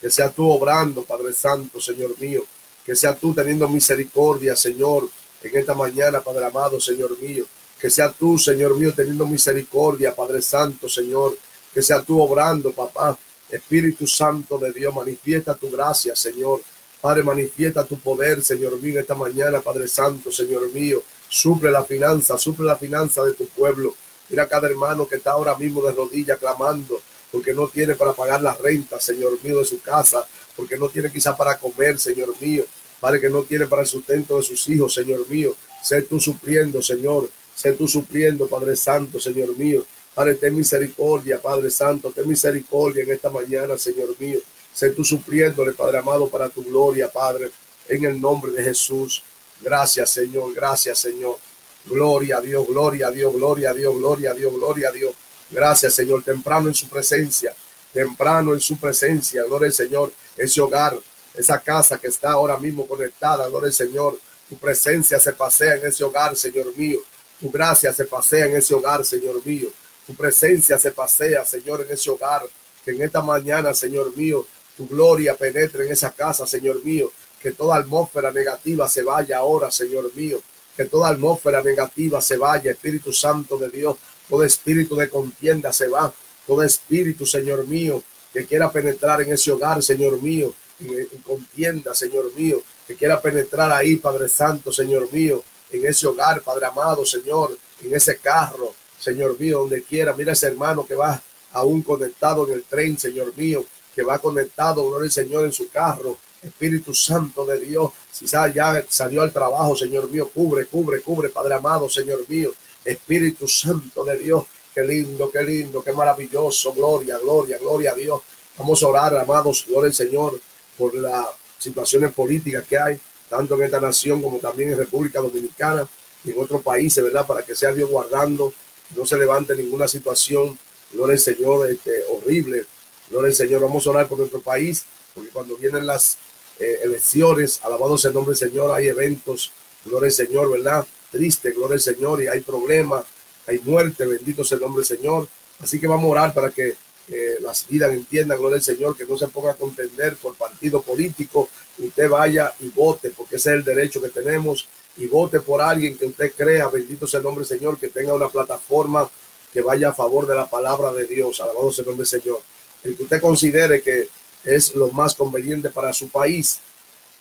Que sea tú obrando, Padre Santo, Señor mío. Que sea tú teniendo misericordia, Señor, en esta mañana, Padre amado, Señor mío. Que sea tú, Señor mío, teniendo misericordia, Padre Santo, Señor. Que sea tú obrando, papá. Espíritu Santo de Dios, manifiesta tu gracia, Señor. Padre, manifiesta tu poder, Señor mío, esta mañana, Padre Santo, Señor mío. Suple la finanza, suple la finanza de tu pueblo. Mira cada hermano que está ahora mismo de rodillas clamando porque no tiene para pagar la renta, Señor mío, de su casa, porque no tiene quizá para comer, Señor mío, Padre, que no tiene para el sustento de sus hijos, Señor mío. Sé tú supliendo, Señor. Sé tú supliendo, Padre Santo, Señor mío. Padre, ten misericordia, Padre Santo, ten misericordia en esta mañana, Señor mío. Sé tú supliéndole, Padre amado, para tu gloria, Padre, en el nombre de Jesús. Gracias, Señor. Gracias, Señor. Gloria a Dios, gloria a Dios, gloria a Dios, gloria a Dios, gloria a Dios. Gracias, Señor. Temprano en su presencia, temprano en su presencia, gloria Señor. Ese hogar, esa casa que está ahora mismo conectada, gloria Señor. Tu presencia se pasea en ese hogar, Señor mío. Tu gracia se pasea en ese hogar, Señor mío. Tu presencia se pasea, Señor, en ese hogar. Que en esta mañana, Señor mío, tu gloria penetre en esa casa, Señor mío que toda atmósfera negativa se vaya ahora, Señor mío, que toda atmósfera negativa se vaya, Espíritu Santo de Dios, todo espíritu de contienda se va, todo espíritu, Señor mío, que quiera penetrar en ese hogar, Señor mío, en, contienda, Señor mío, que quiera penetrar ahí, Padre Santo, Señor mío, en ese hogar, Padre amado, Señor, en ese carro, Señor mío, donde quiera, mira ese hermano que va aún conectado en el tren, Señor mío, que va conectado, gloria al Señor, en su carro, Espíritu Santo de Dios, si ya salió al trabajo, Señor mío, cubre, cubre, cubre, Padre amado, Señor mío, Espíritu Santo de Dios, qué lindo, qué lindo, qué maravilloso, gloria, gloria, gloria a Dios. Vamos a orar, amados, gloria al Señor, por las situaciones políticas que hay, tanto en esta nación como también en República Dominicana y en otros países, ¿verdad? Para que sea Dios guardando, no se levante ninguna situación gloria al Señor, este, horrible. Gloria al Señor, vamos a orar por nuestro país, porque cuando vienen las eh, elecciones, alabado sea el nombre del Señor, hay eventos, gloria al Señor, ¿verdad? Triste, gloria al Señor, y hay problemas, hay muerte, bendito sea el nombre Señor. Así que vamos a orar para que eh, las vidas entiendan, gloria al Señor, que no se ponga a contender por partido político, usted vaya y vote, porque ese es el derecho que tenemos, y vote por alguien que usted crea, bendito sea el nombre Señor, que tenga una plataforma que vaya a favor de la palabra de Dios, alabado sea el nombre Señor. El que usted considere que es lo más conveniente para su país,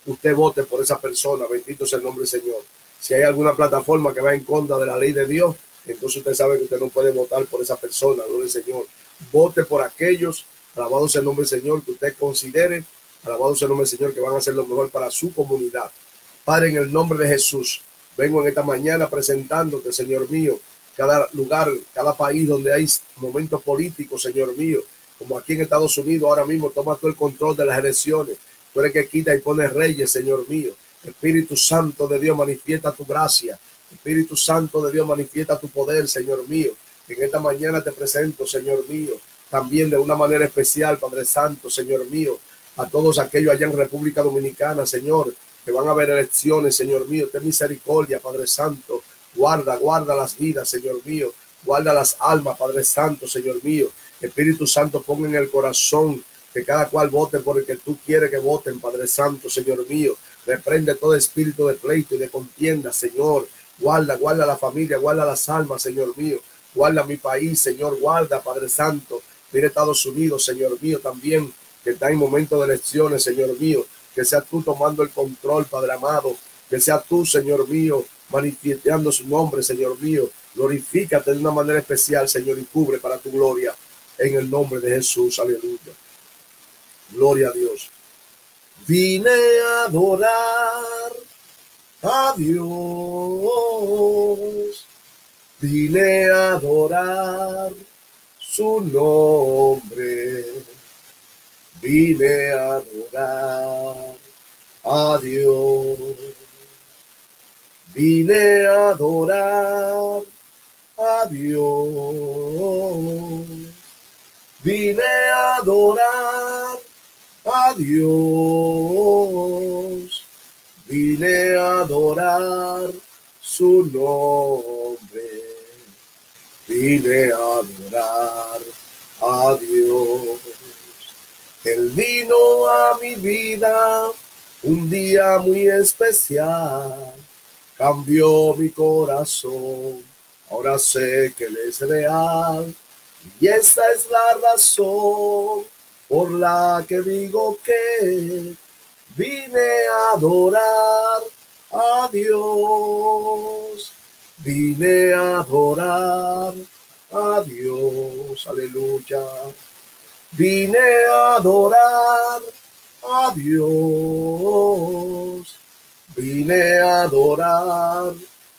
usted vote por esa persona, bendito sea el nombre Señor. Si hay alguna plataforma que va en contra de la ley de Dios, entonces usted sabe que usted no puede votar por esa persona, gloria Señor. Vote por aquellos, alabado sea el nombre del Señor, que usted considere, alabado sea el nombre del Señor, que van a hacer lo mejor para su comunidad. Padre, en el nombre de Jesús, vengo en esta mañana presentándote, Señor mío, cada lugar, cada país donde hay momentos políticos, Señor mío, como aquí en Estados Unidos, ahora mismo toma todo el control de las elecciones. Tú eres que quita y pone reyes, Señor mío. Espíritu Santo de Dios, manifiesta tu gracia. Espíritu Santo de Dios, manifiesta tu poder, Señor mío. En esta mañana te presento, Señor mío, también de una manera especial, Padre Santo, Señor mío, a todos aquellos allá en República Dominicana, Señor, que van a haber elecciones, Señor mío. Ten misericordia, Padre Santo. Guarda, guarda las vidas, Señor mío. Guarda las almas, Padre Santo, Señor mío. Espíritu Santo, ponga en el corazón que cada cual vote por el que tú quieres que voten, Padre Santo, Señor mío. Reprende todo espíritu de pleito y de contienda, Señor. Guarda, guarda la familia, guarda las almas, Señor mío. Guarda mi país, Señor. Guarda, Padre Santo. Mire Estados Unidos, Señor mío, también, que está en momento de elecciones, Señor mío. Que sea tú tomando el control, Padre amado. Que sea tú, Señor mío, manifestando su nombre, Señor mío. Glorifícate de una manera especial, Señor, y cubre para tu gloria en el nombre de Jesús. Aleluya. Gloria a Dios. Vine a adorar a Dios. Vine a adorar su nombre. Vine a adorar a Dios. Vine a adorar a Dios vine a adorar a Dios, vine a adorar su nombre, vine a adorar. A Dios. Él vino a mi vida un día muy especial, cambió mi corazón, ahora sé que Él es real. Y esta es la razón por la que digo que vine a adorar a Dios. Vine a adorar a Dios. Aleluya. Vine a adorar a Dios. Vine a adorar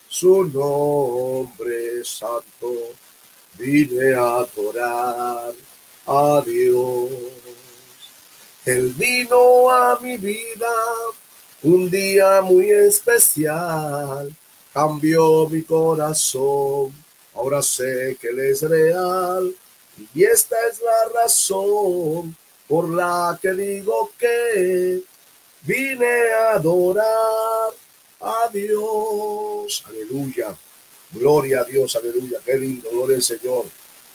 su nombre santo vine a adorar a Dios. Él vino a mi vida un día muy especial, cambió mi corazón, ahora sé que Él es real y esta es la razón por la que digo que vine a adorar a Dios. Aleluya. Gloria a Dios, aleluya. Qué lindo, gloria al Señor.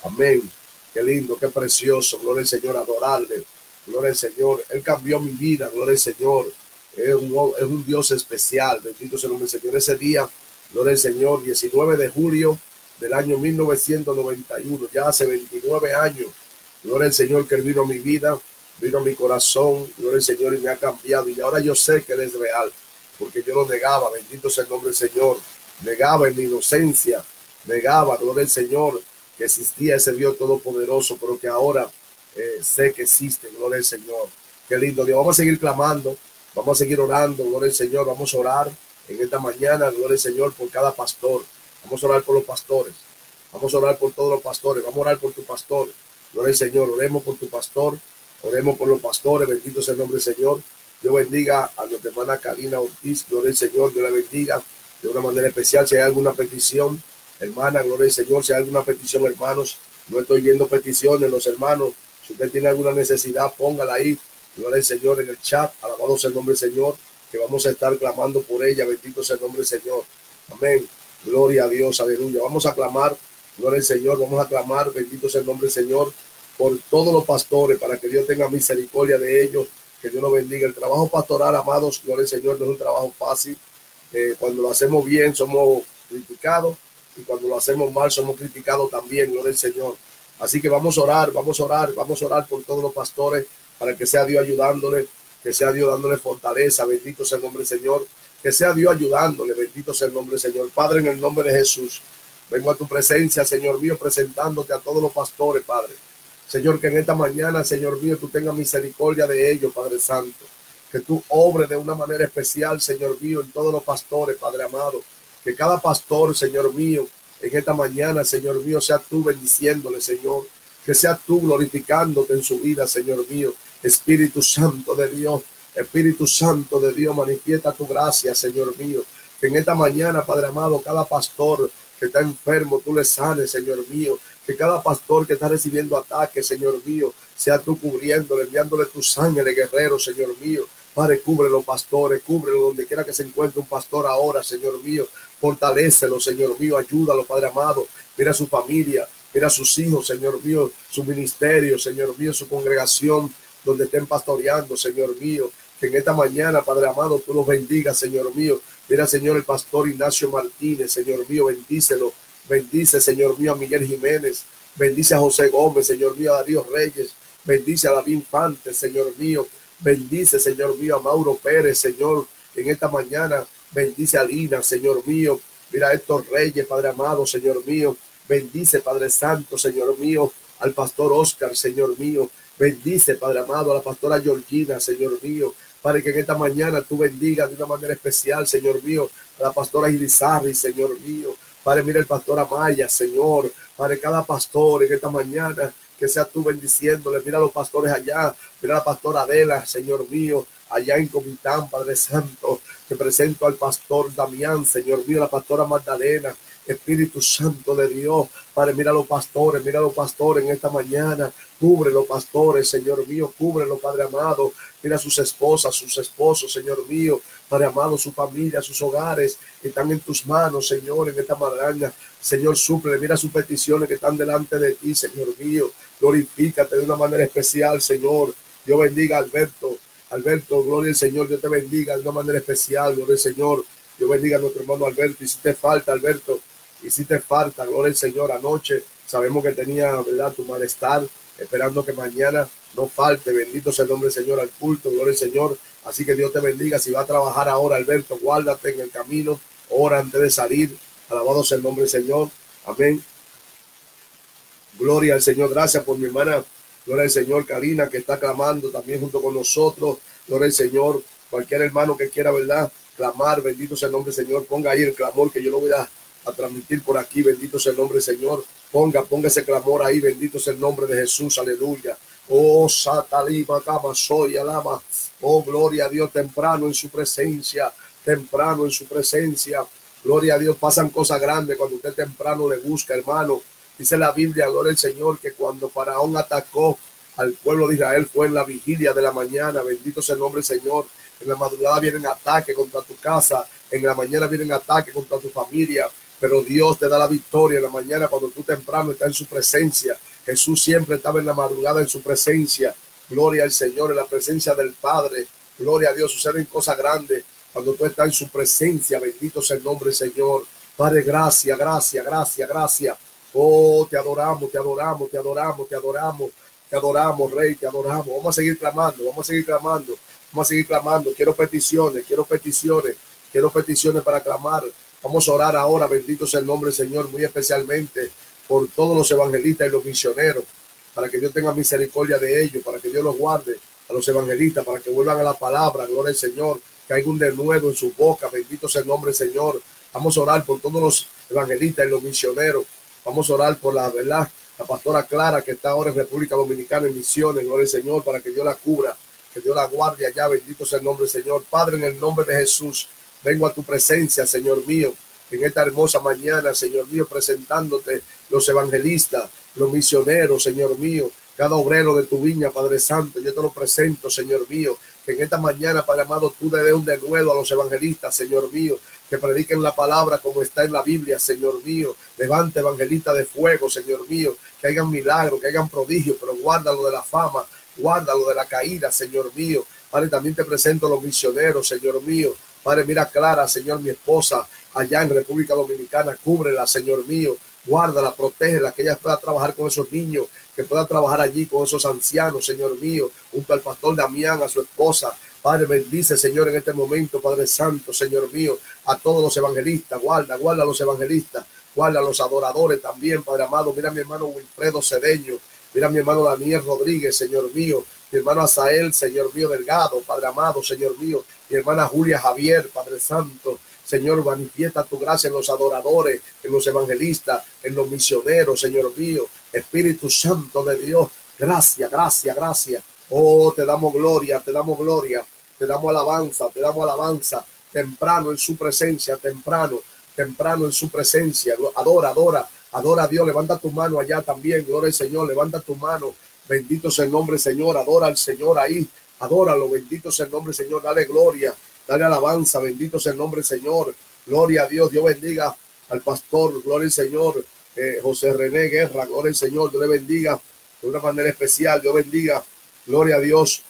Amén. Qué lindo, qué precioso. Gloria al Señor, adorarle. Gloria al Señor. Él cambió mi vida, gloria al Señor. Es un, es un Dios especial. Bendito sea el nombre del Señor. Ese día, gloria al Señor, 19 de julio del año 1991, ya hace 29 años. Gloria al Señor que vino a mi vida, vino a mi corazón. Gloria al Señor y me ha cambiado. Y ahora yo sé que Él es real, porque yo lo negaba. Bendito sea el nombre del Señor negaba en mi inocencia, negaba, gloria al Señor, que existía ese Dios todopoderoso, pero que ahora eh, sé que existe, gloria al Señor. Qué lindo Dios. Vamos a seguir clamando, vamos a seguir orando, gloria al Señor. Vamos a orar en esta mañana, gloria al Señor, por cada pastor. Vamos a orar por los pastores. Vamos a orar por todos los pastores. Vamos a orar por tu pastor. Gloria al Señor. Oremos por tu pastor. Oremos por los pastores. Bendito sea el nombre del Señor. Dios bendiga a nuestra hermana Karina Ortiz. Gloria al Señor. Dios la bendiga de una manera especial. Si hay alguna petición, hermana, gloria al Señor. Si hay alguna petición, hermanos, No estoy viendo peticiones, los hermanos. Si usted tiene alguna necesidad, póngala ahí. Gloria al Señor en el chat. Alabado el nombre del Señor. Que vamos a estar clamando por ella. Bendito sea el nombre del Señor. Amén. Gloria a Dios. Aleluya. Vamos a clamar. Gloria al Señor. Vamos a clamar. Bendito sea el nombre del Señor. Por todos los pastores. Para que Dios tenga misericordia de ellos. Que Dios los bendiga. El trabajo pastoral, amados. Gloria al Señor. No es un trabajo fácil. Eh, cuando lo hacemos bien, somos criticados y cuando lo hacemos mal somos criticados también, gloria al Señor. Así que vamos a orar, vamos a orar, vamos a orar por todos los pastores para que sea Dios ayudándole, que sea Dios dándole fortaleza, bendito sea el nombre del Señor, que sea Dios ayudándole, bendito sea el nombre del Señor. Padre, en el nombre de Jesús, vengo a tu presencia, Señor mío, presentándote a todos los pastores, Padre. Señor, que en esta mañana, Señor mío, tú tengas misericordia de ellos, Padre Santo. Que tú obres de una manera especial, Señor mío, en todos los pastores, Padre amado que cada pastor, Señor mío, en esta mañana, Señor mío, sea tú bendiciéndole, Señor. Que sea tú glorificándote en su vida, Señor mío. Espíritu Santo de Dios, Espíritu Santo de Dios, manifiesta tu gracia, Señor mío. Que en esta mañana, Padre amado, cada pastor que está enfermo, tú le sanes, Señor mío. Que cada pastor que está recibiendo ataques, Señor mío, sea tú cubriéndole, enviándole tu sangre, guerrero, Señor mío. Padre, cubre los pastores, cúbrelo donde quiera que se encuentre un pastor ahora, Señor mío. Fortalécelo, Señor mío. Ayúdalo, Padre amado. Mira su familia, mira sus hijos, Señor mío. Su ministerio, Señor mío. Su congregación donde estén pastoreando, Señor mío. Que en esta mañana, Padre amado, tú los bendigas, Señor mío. Mira, Señor, el pastor Ignacio Martínez, Señor mío. Bendícelo. Bendice, Señor mío, a Miguel Jiménez. Bendice a José Gómez, Señor mío, a Darío Reyes. Bendice a David Infante, Señor mío. Bendice, Señor mío, a Mauro Pérez, Señor, en esta mañana. Bendice a Lina, Señor mío. Mira a estos reyes, Padre amado, Señor mío. Bendice, Padre Santo, Señor mío, al pastor Oscar, Señor mío. Bendice, Padre amado, a la pastora Georgina, Señor mío. Para que en esta mañana tú bendigas de una manera especial, Señor mío, a la pastora Irizarri, Señor mío. Padre, mira el pastor Amaya, Señor. Padre, cada pastor en esta mañana, que sea tú bendiciéndole. Mira a los pastores allá. Mira a la pastora Adela, Señor mío allá en Comitán, Padre Santo. Presento al pastor Damián, Señor mío, la pastora Magdalena, Espíritu Santo de Dios. Padre, mira a los pastores, mira a los pastores en esta mañana. Cubre los pastores, Señor mío, cúbrelo, Padre amado. Mira a sus esposas, sus esposos, Señor mío. Padre amado, su familia, sus hogares están en tus manos, Señor, en esta mañana. Señor, suple, mira sus peticiones que están delante de ti, Señor mío. Glorifícate de una manera especial, Señor. Dios bendiga a Alberto. Alberto, gloria al Señor, Dios te bendiga de una manera especial, gloria al Señor. Dios bendiga a nuestro hermano Alberto. Y si te falta, Alberto, y si te falta, gloria al Señor, anoche sabemos que tenía, ¿verdad?, tu malestar, esperando que mañana no falte. Bendito sea el nombre del Señor al culto, gloria al Señor. Así que Dios te bendiga. Si va a trabajar ahora, Alberto, guárdate en el camino, ora antes de salir. Alabado sea el nombre del Señor. Amén. Gloria al Señor. Gracias por mi hermana Gloria al Señor, Karina, que está clamando también junto con nosotros. Gloria al Señor, cualquier hermano que quiera, ¿verdad? Clamar, bendito sea el nombre del Señor. Ponga ahí el clamor que yo lo voy a, transmitir por aquí. Bendito sea el nombre del Señor. Ponga, ponga ese clamor ahí. Bendito sea el nombre de Jesús. Aleluya. Oh, Satalima, Kama, soy, alama. Oh, gloria a Dios temprano en su presencia. Temprano en su presencia. Gloria a Dios. Pasan cosas grandes cuando usted temprano le busca, hermano. Dice la Biblia, gloria al Señor, que cuando Faraón atacó al pueblo de Israel fue en la vigilia de la mañana. Bendito sea el nombre del Señor. En la madrugada vienen ataques contra tu casa. En la mañana vienen ataques contra tu familia. Pero Dios te da la victoria en la mañana cuando tú temprano estás en su presencia. Jesús siempre estaba en la madrugada en su presencia. Gloria al Señor, en la presencia del Padre. Gloria a Dios. Suceden cosas grandes cuando tú estás en su presencia. Bendito sea el nombre del Señor. Padre, gracias, gracias, gracias, gracias. Oh, te adoramos, te adoramos, te adoramos, te adoramos, te adoramos, Rey, te adoramos. Vamos a seguir clamando, vamos a seguir clamando, vamos a seguir clamando. Quiero peticiones, quiero peticiones, quiero peticiones para clamar. Vamos a orar ahora, bendito sea el nombre del Señor, muy especialmente por todos los evangelistas y los misioneros, para que Dios tenga misericordia de ellos, para que Dios los guarde a los evangelistas, para que vuelvan a la palabra, gloria al Señor, que hay un denuedo en su boca, bendito sea el nombre del Señor. Vamos a orar por todos los evangelistas y los misioneros Vamos a orar por la verdad, la pastora Clara que está ahora en República Dominicana en misiones, gloria al Señor, para que Dios la cubra, que Dios la guarde allá, bendito sea el nombre del Señor. Padre, en el nombre de Jesús, vengo a tu presencia, Señor mío, en esta hermosa mañana, Señor mío, presentándote los evangelistas, los misioneros, Señor mío, cada obrero de tu viña, Padre Santo, yo te lo presento, Señor mío, que en esta mañana, Padre amado, tú le des un denuedo a los evangelistas, Señor mío, que prediquen la palabra como está en la Biblia, Señor mío. Levante evangelista de fuego, Señor mío, que hagan milagros, que hagan prodigios, pero guárdalo de la fama, guárdalo de la caída, Señor mío. Padre, también te presento a los misioneros, Señor mío. Padre, mira Clara, Señor, mi esposa, allá en República Dominicana, cúbrela, Señor mío. Guárdala, protégela, que ella pueda trabajar con esos niños, que pueda trabajar allí con esos ancianos, Señor mío, junto al pastor Damián, a su esposa, Padre, bendice, Señor, en este momento, Padre Santo, Señor mío, a todos los evangelistas, guarda, guarda a los evangelistas, guarda a los adoradores también, Padre amado. Mira a mi hermano Wilfredo Cedeño, mira a mi hermano Daniel Rodríguez, Señor mío, mi hermano Asael, Señor mío Delgado, Padre amado, Señor mío, mi hermana Julia Javier, Padre Santo. Señor, manifiesta tu gracia en los adoradores, en los evangelistas, en los misioneros, Señor mío, Espíritu Santo de Dios. Gracias, gracias, gracias. Oh, te damos gloria, te damos gloria te damos alabanza, te damos alabanza temprano en su presencia, temprano, temprano en su presencia. Adora, adora, adora a Dios. Levanta tu mano allá también, gloria al Señor. Levanta tu mano. Bendito sea el nombre, Señor. Adora al Señor ahí. Adóralo. Bendito sea el nombre, Señor. Dale gloria, dale alabanza. Bendito sea el nombre, Señor. Gloria a Dios. Dios bendiga al pastor. Gloria al Señor. Eh, José René Guerra. Gloria al Señor. Dios le bendiga de una manera especial. Dios bendiga. Gloria a Dios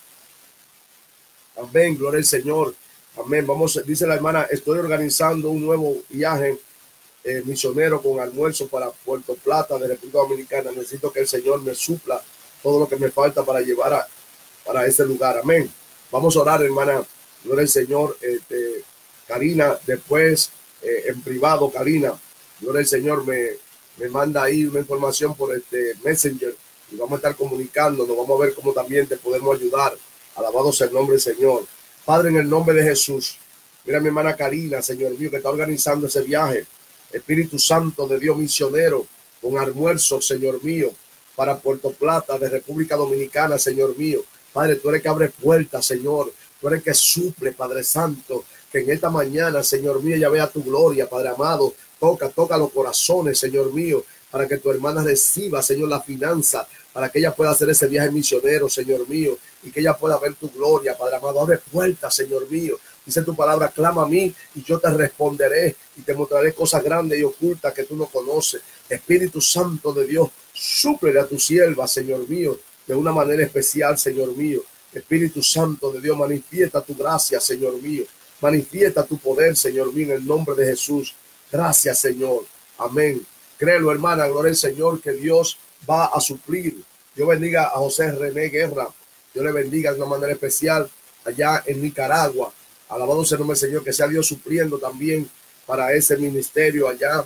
Amén, gloria al Señor. Amén. Vamos, dice la hermana, estoy organizando un nuevo viaje eh, misionero con almuerzo para Puerto Plata de República Dominicana. Necesito que el Señor me supla todo lo que me falta para llevar a, para ese lugar. Amén. Vamos a orar, hermana. Gloria al Señor. Este, Karina, después eh, en privado, Karina, gloria al Señor, me, me manda ahí una información por este Messenger y vamos a estar comunicándonos. Vamos a ver cómo también te podemos ayudar Alabado sea el nombre del Señor. Padre, en el nombre de Jesús. Mira mi hermana Karina, Señor mío, que está organizando ese viaje. Espíritu Santo de Dios misionero, con almuerzo, Señor mío, para Puerto Plata, de República Dominicana, Señor mío. Padre, tú eres que abre puertas, Señor. Tú que suple, Padre Santo. Que en esta mañana, Señor mío, ya vea tu gloria, Padre amado. Toca, toca los corazones, Señor mío, para que tu hermana reciba, Señor, la finanza, para que ella pueda hacer ese viaje misionero, Señor mío, y que ella pueda ver tu gloria, Padre amado. Abre puertas, Señor mío. Dice tu palabra, clama a mí y yo te responderé y te mostraré cosas grandes y ocultas que tú no conoces. Espíritu Santo de Dios, suple a tu sierva, Señor mío, de una manera especial, Señor mío. Espíritu Santo de Dios, manifiesta tu gracia, Señor mío. Manifiesta tu poder, Señor mío, en el nombre de Jesús. Gracias, Señor. Amén. Créelo, hermana, gloria al Señor, que Dios va a suplir. Dios bendiga a José René Guerra. Dios le bendiga de una manera especial allá en Nicaragua. Alabado sea el nombre del Señor, que sea Dios supliendo también para ese ministerio allá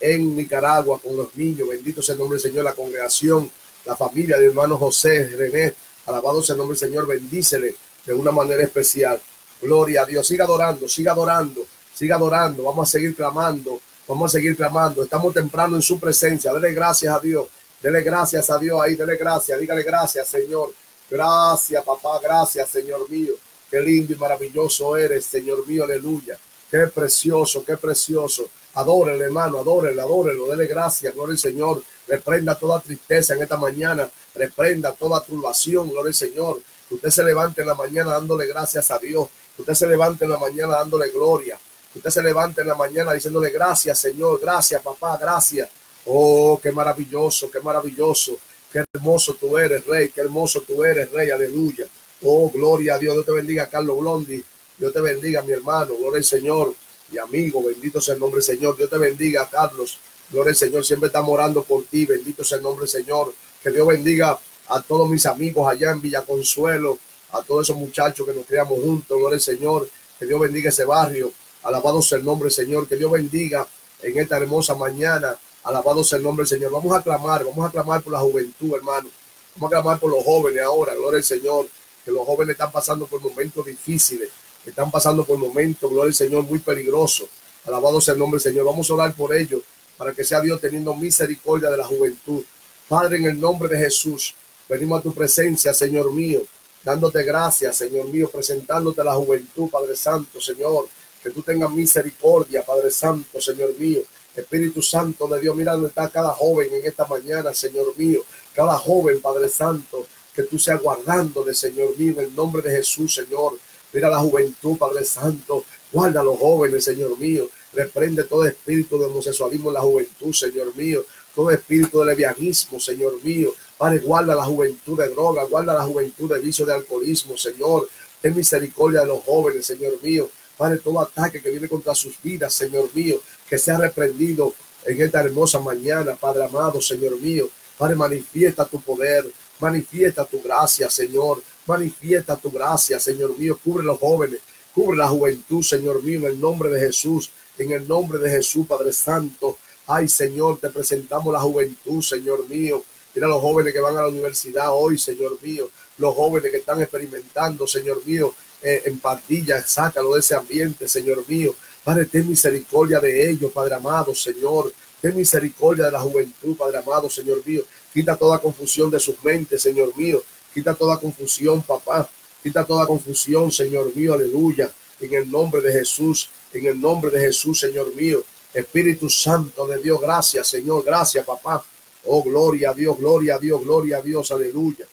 en Nicaragua con los niños. Bendito sea el nombre del Señor, la congregación, la familia de hermano José René. Alabado sea el nombre del Señor, bendícele de una manera especial. Gloria a Dios. Siga adorando, siga adorando, siga adorando. Vamos a seguir clamando, vamos a seguir clamando. Estamos temprano en su presencia. Dele gracias a Dios. Dele gracias a Dios ahí, dele gracias, dígale gracias, Señor. Gracias, papá, gracias, Señor mío. Qué lindo y maravilloso eres, Señor mío, aleluya. Qué precioso, qué precioso. Adórele, hermano, adórele, adórele, dele gracias, gloria al Señor. Reprenda toda tristeza en esta mañana, reprenda toda turbación, gloria al Señor. Que usted se levante en la mañana dándole gracias a Dios. Que usted se levante en la mañana dándole gloria. Que usted se levante en la mañana diciéndole gracias, Señor, gracias, papá, gracias. Oh, qué maravilloso, qué maravilloso, qué hermoso tú eres, Rey, qué hermoso tú eres, Rey, aleluya. Oh, gloria a Dios, Dios te bendiga, Carlos Blondi, Dios te bendiga, mi hermano, gloria al Señor, mi amigo, bendito sea el nombre del Señor, Dios te bendiga, Carlos, gloria al Señor, siempre estamos orando por ti, bendito sea el nombre del Señor, que Dios bendiga a todos mis amigos allá en Villa Consuelo, a todos esos muchachos que nos criamos juntos, gloria al Señor, que Dios bendiga ese barrio, alabado sea el nombre del Señor, que Dios bendiga en esta hermosa mañana Alabado sea el nombre del Señor. Vamos a clamar, vamos a clamar por la juventud, hermano. Vamos a clamar por los jóvenes ahora, gloria al Señor. Que los jóvenes están pasando por momentos difíciles, están pasando por momentos, gloria al Señor, muy peligrosos. Alabado sea el nombre del Señor. Vamos a orar por ellos, para que sea Dios teniendo misericordia de la juventud. Padre, en el nombre de Jesús, venimos a tu presencia, Señor mío, dándote gracias, Señor mío, presentándote la juventud, Padre Santo, Señor. Que tú tengas misericordia, Padre Santo, Señor mío Espíritu Santo de Dios, mira dónde está cada joven en esta mañana, Señor mío. Cada joven, Padre Santo, que tú seas guardándole, Señor mío, en el nombre de Jesús, Señor. Mira la juventud, Padre Santo. Guarda a los jóvenes, Señor mío. Reprende todo espíritu de homosexualismo en la juventud, Señor mío. Todo espíritu de levianismo, Señor mío. Padre, guarda la juventud de droga, guarda la juventud de vicio de alcoholismo, Señor. Ten misericordia de los jóvenes, Señor mío. Padre, todo ataque que viene contra sus vidas, Señor mío, que sea reprendido en esta hermosa mañana, Padre amado, Señor mío. Padre, manifiesta tu poder, manifiesta tu gracia, Señor. Manifiesta tu gracia, Señor mío. Cubre los jóvenes, cubre la juventud, Señor mío, en el nombre de Jesús. En el nombre de Jesús, Padre Santo. Ay, Señor, te presentamos la juventud, Señor mío. Mira los jóvenes que van a la universidad hoy, Señor mío. Los jóvenes que están experimentando, Señor mío, eh, en pandillas. Sácalo de ese ambiente, Señor mío. Padre, ten misericordia de ellos, Padre amado, Señor. Ten misericordia de la juventud, Padre amado, Señor mío. Quita toda confusión de sus mentes, Señor mío. Quita toda confusión, papá. Quita toda confusión, Señor mío. Aleluya. En el nombre de Jesús. En el nombre de Jesús, Señor mío. Espíritu Santo de Dios, gracias, Señor. Gracias, papá. Oh, gloria a Dios, gloria a Dios, gloria a Dios. Aleluya.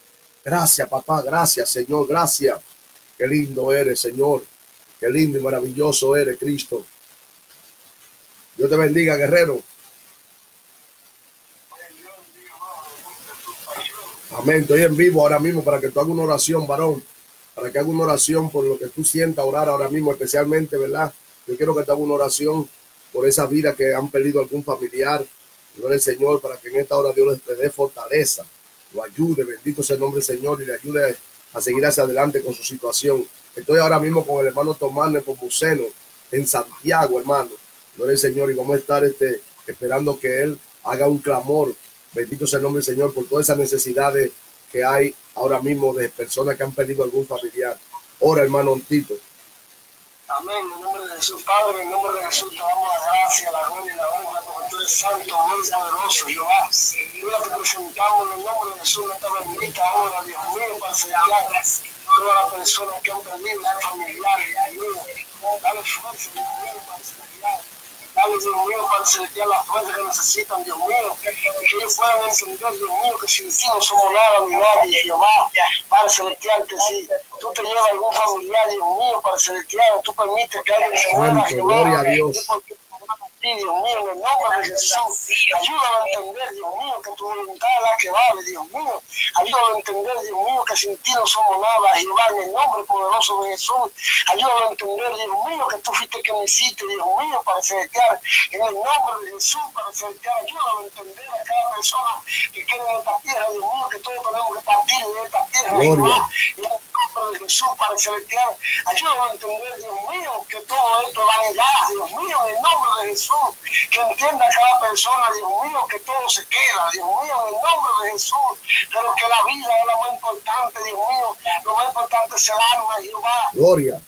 Gracias, papá. Gracias, Señor. Gracias. Qué lindo eres, Señor. Qué lindo y maravilloso eres, Cristo. Dios te bendiga, guerrero. Amén. Estoy en vivo ahora mismo para que tú hagas una oración, varón. Para que haga una oración por lo que tú sientas orar ahora mismo, especialmente, ¿verdad? Yo quiero que te haga una oración por esa vida que han perdido algún familiar. Gloria al Señor, para que en esta hora Dios les dé fortaleza, lo ayude, bendito sea el nombre del Señor y le ayude a seguir hacia adelante con su situación. Estoy ahora mismo con el hermano Tomás Nepomuceno en Santiago, hermano. Gloria al Señor y vamos a estar este, esperando que él haga un clamor Bendito sea el nombre del Señor por todas esas necesidades que hay ahora mismo de personas que han perdido algún familiar. Ora, hermano Tito. Amén. En nombre de Jesús, Padre, en nombre de Jesús, te damos la gracia, la gloria y la honra, porque tú eres santo, muy poderoso, Jehová. Mira, te presentamos en el nombre de Jesús, esta bendita hora, Dios mío, para sellar todas las personas que han perdido familiares, mío. Dale fuerza, Dios mío, para Dale, Dios mío, para celestial la fuerza que necesitan, Dios mío. Que ellos puedan entender, Dios mío, que sin ti no somos nada ni nadie, Jehová. Para celestial, que si tú te llevas algún familiar, Dios mío, para celestial, tú permites que alguien se muera, Jehová. Gloria a Dios. Dios mío, en el nombre de Jesús, ayúdame a entender, Dios mío, que tu voluntad es la que vale, Dios mío. Ayúdame a entender, Dios mío, que sin ti no somos nada, Jehová, en el nombre poderoso de Jesús. Ayúdame a entender, Dios mío, que tú fuiste que me hiciste, Dios mío, para celestial, en el nombre de Jesús, para celestial. Ayúdame a entender a cada persona que quiere en esta tierra, Dios mío, que todos tenemos que partir de esta tierra, Jehová. En el nombre de Jesús, para celestial. Ayúdame a entender, Dios mío, que todo esto va a llegar, Dios mío, en el nombre de Jesús que entienda cada persona, Dios mío, que todo se queda, Dios mío, en el nombre de Jesús, pero que la vida es lo más importante, Dios mío, lo más importante es el alma, Jehová. Gloria.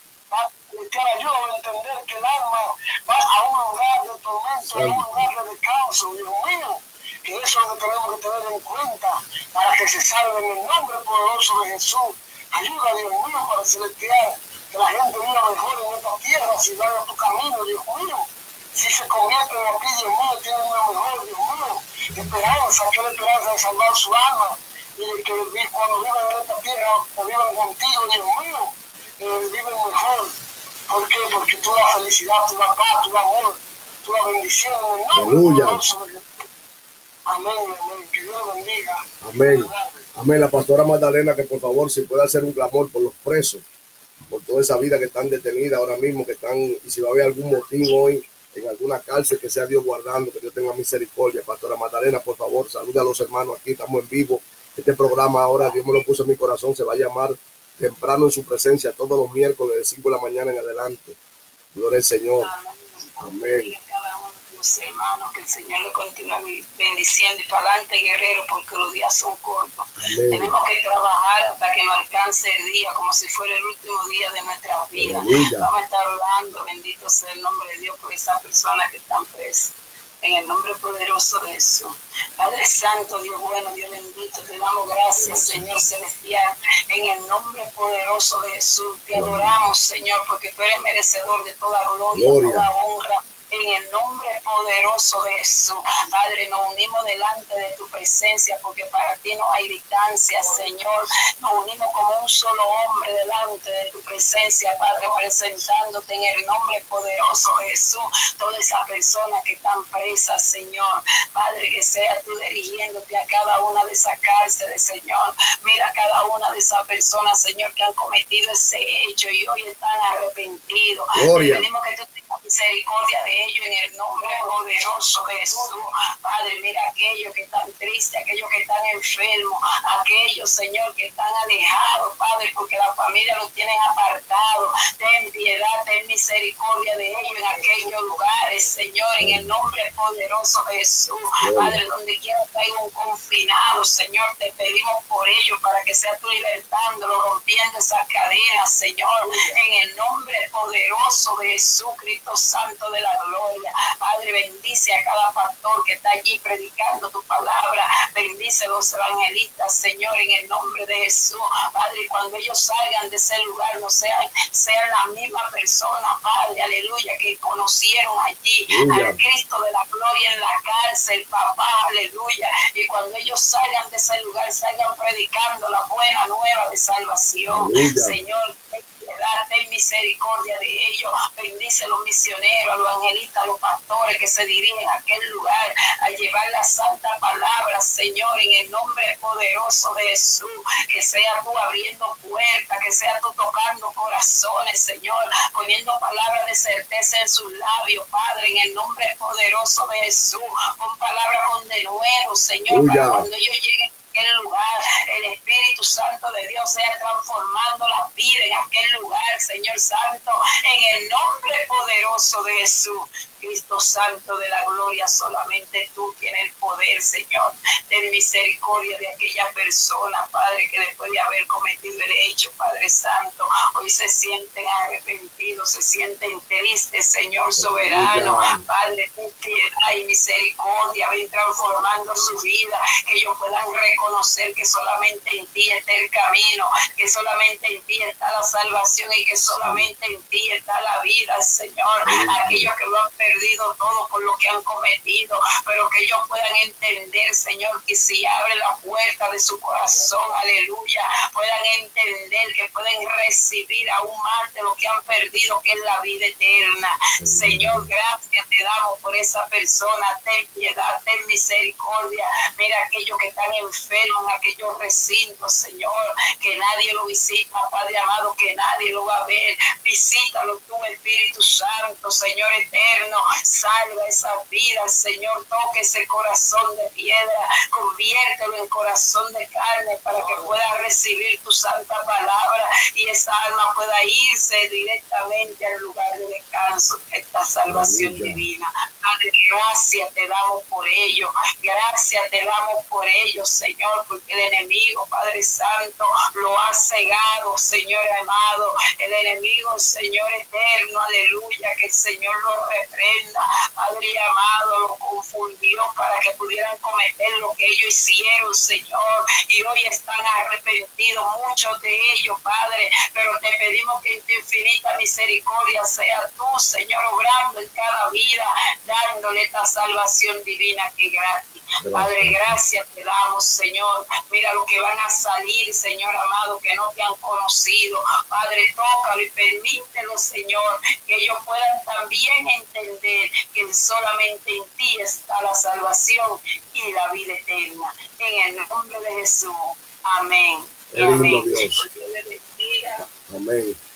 Que ayuda a entender que el alma va a un lugar de tormento, a un lugar de descanso, Dios mío. Que eso es lo que tenemos que tener en cuenta para que se salve en el nombre poderoso de Jesús. Ayuda, Dios mío, para celestial, que la gente viva mejor en esta tierra, si vaya a tu camino, Dios mío si se convierten en ti, Dios mío, tienen una mejor, Dios mío, esperanza, que la esperanza de salvar su alma, y de que cuando vivan en esta tierra, o vivan contigo, Dios mío, eh, viven mejor. ¿Por qué? Porque tú la felicidad, tú la paz, tú la amor, tú la bendición, de Amén, amén, que Dios bendiga. Amén. Amén. La pastora Magdalena, que por favor, si puede hacer un clamor por los presos, por toda esa vida que están detenidas ahora mismo, que están, y si va a haber algún motivo hoy, en alguna cárcel, que sea Dios guardando, que Dios tenga misericordia. Pastora Magdalena, por favor, saluda a los hermanos aquí, estamos en vivo. Este programa ahora, Dios me lo puso en mi corazón, se va a llamar temprano en su presencia todos los miércoles de 5 de la mañana en adelante. Gloria al Señor. Amén hermanos, que el Señor le continúe bendiciendo y para adelante, guerrero, porque los días son cortos. Tenemos que trabajar hasta que nos alcance el día, como si fuera el último día de nuestra vida. Vamos a estar orando, bendito sea el nombre de Dios por esas personas que están presas. En el nombre poderoso de Jesús. Padre Santo, Dios bueno, Dios bendito, te damos gracias, Señor Celestial. En el nombre poderoso de Jesús, te adoramos, Señor, porque tú eres merecedor de toda gloria, gloria. toda honra en el nombre poderoso de Jesús. Padre, nos unimos delante de tu presencia porque para ti no hay distancia, Señor. Nos unimos como un solo hombre delante de tu presencia, Padre, presentándote en el nombre poderoso de Jesús. Todas esas personas que están presas, Señor. Padre, que sea tú dirigiéndote a cada una de esas cárceles, Señor. Mira a cada una de esas personas, Señor, que han cometido ese hecho y hoy están arrepentidos. Pedimos que tú tengas misericordia de ellos en el nombre poderoso de Jesús. Padre, mira aquellos que están tristes, aquellos que están enfermos, aquellos, Señor, que están alejados, Padre, porque la familia los tienen apartados. Ten piedad, ten misericordia de ellos en aquellos lugares, Señor, en el nombre poderoso de Jesús. Padre, donde quiera que haya un confinado, Señor, te pedimos por ellos para que sea tú libertándolo, rompiendo esas cadenas, Señor, en el nombre poderoso de Santo de la gloria. Padre, bendice a cada pastor que está allí predicando tu palabra. Bendice a los evangelistas, Señor, en el nombre de Jesús. Padre, cuando ellos salgan de ese lugar, no sean, sean la misma persona, Padre, aleluya, que conocieron allí al Cristo de la gloria en la cárcel, papá, aleluya. Y cuando ellos salgan de ese lugar, salgan predicando la buena nueva de salvación. Señor, ten misericordia de ellos. Bendice a los misioneros, a los evangelistas, a los pastores que se dirigen a aquel lugar a llevar la santa palabra, Señor, en el nombre poderoso de Jesús. Que sea tú abriendo puertas, que sea tú tocando corazones, Señor, poniendo palabras de certeza en sus labios, Padre, en el nombre poderoso de Jesús. Con palabras con de nuevo, Señor, para cuando ellos lleguen aquel lugar, el Espíritu Santo de Dios sea transformando la vida en aquel lugar, Señor Santo, en el nombre poderoso de Jesús. Cristo Santo de la gloria, solamente tú tienes el poder, Señor. Ten misericordia de aquella persona, Padre, que después de haber cometido el hecho, Padre Santo, hoy se sienten arrepentidos, se sienten tristes, Señor soberano. Padre, ten piedad y misericordia, ven transformando su vida, que ellos puedan reconocer que solamente en ti está el camino, que solamente en ti está la salvación y que solamente en ti está la vida, Señor. Aquellos que lo han perdido todo por lo que han cometido, pero que ellos puedan entender, Señor, que si abre la puerta de su corazón, aleluya, puedan entender que pueden recibir aún más de lo que han perdido, que es la vida eterna. Señor, gracias te damos por esa persona, ten piedad, ten misericordia. Mira aquellos que están enfermos en aquellos recintos, Señor, que nadie lo visita, Padre amado, que nadie lo va a ver. Visítalo tú, Espíritu Santo, Señor eterno. Salva esa vida, Señor, toque ese corazón de piedra, conviértelo en corazón de carne para que pueda recibir tu santa palabra y esa alma pueda irse directamente al lugar de descanso, esta salvación divina. Padre, gracias te damos por ello, gracias te damos por ello, Señor, porque el enemigo, Padre Santo, lo ha cegado, Señor amado, el enemigo, Señor eterno, aleluya, que el Señor lo reprenda, Padre amado, lo confundió para que pudieran cometer lo que ellos hicieron, Señor, y hoy están arrepentidos muchos de ellos, Padre, pero te pedimos que en tu infinita misericordia sea tú, Señor, obrando en cada vida, dándole esta salvación divina que gratis. Padre, gracias te damos, Señor. Mira lo que van a salir, Señor amado, que no te han conocido. Padre, tócalo y permítelo, Señor, que ellos puedan también entender que solamente en ti está la salvación y la vida eterna. En el nombre de Jesús. Amén. Amén. Amén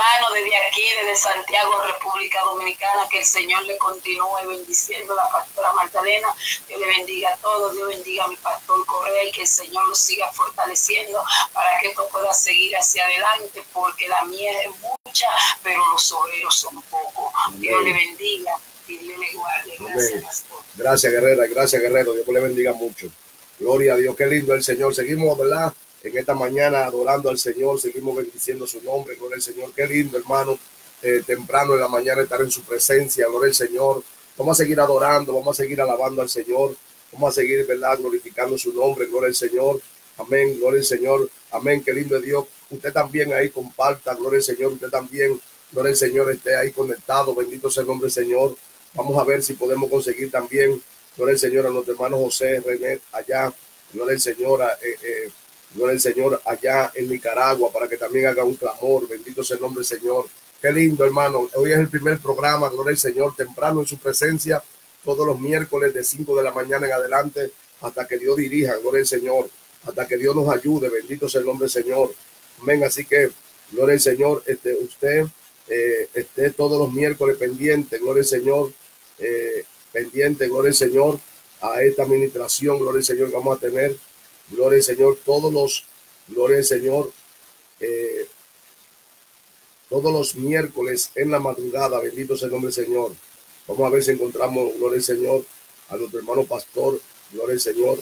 hermano desde aquí, desde Santiago, República Dominicana, que el Señor le continúe bendiciendo a la pastora Magdalena, que le bendiga a todos, Dios bendiga a mi pastor Correa y que el Señor lo siga fortaleciendo para que esto pueda seguir hacia adelante, porque la mía es mucha, pero los obreros son pocos. Dios le bendiga y Dios le guarde. Gracias, pastor. Gracias, guerrera, gracias, guerrero. Dios le bendiga mucho. Gloria a Dios, qué lindo el Señor. Seguimos, ¿verdad? En esta mañana adorando al Señor, seguimos bendiciendo su nombre, gloria al Señor. Qué lindo, hermano, eh, temprano en la mañana estar en su presencia, gloria al Señor. Vamos a seguir adorando, vamos a seguir alabando al Señor, vamos a seguir, ¿verdad?, glorificando su nombre, gloria al Señor. Amén, gloria al Señor. Amén, qué lindo es Dios. Usted también ahí comparta, gloria al Señor. Usted también, gloria al Señor, esté ahí conectado. Bendito sea el nombre del Señor. Vamos a ver si podemos conseguir también, gloria al Señor, a nuestro hermano José René allá, gloria al Señor, eh, eh, gloria al Señor allá en Nicaragua, para que también haga un clamor. Bendito sea el nombre Señor. Qué lindo, hermano. Hoy es el primer programa, gloria al Señor, temprano en su presencia, todos los miércoles de 5 de la mañana en adelante, hasta que Dios dirija, gloria al Señor, hasta que Dios nos ayude. Bendito sea el nombre Señor. Amén. Así que, gloria al Señor, este, usted eh, esté todos los miércoles pendiente, gloria al Señor, eh, pendiente, gloria al Señor, a esta administración, gloria al Señor, que vamos a tener, gloria al Señor, todos los, gloria al Señor, eh, todos los miércoles en la madrugada, bendito sea el nombre del Señor. Vamos a ver si encontramos, gloria al Señor, a nuestro hermano pastor, gloria al Señor,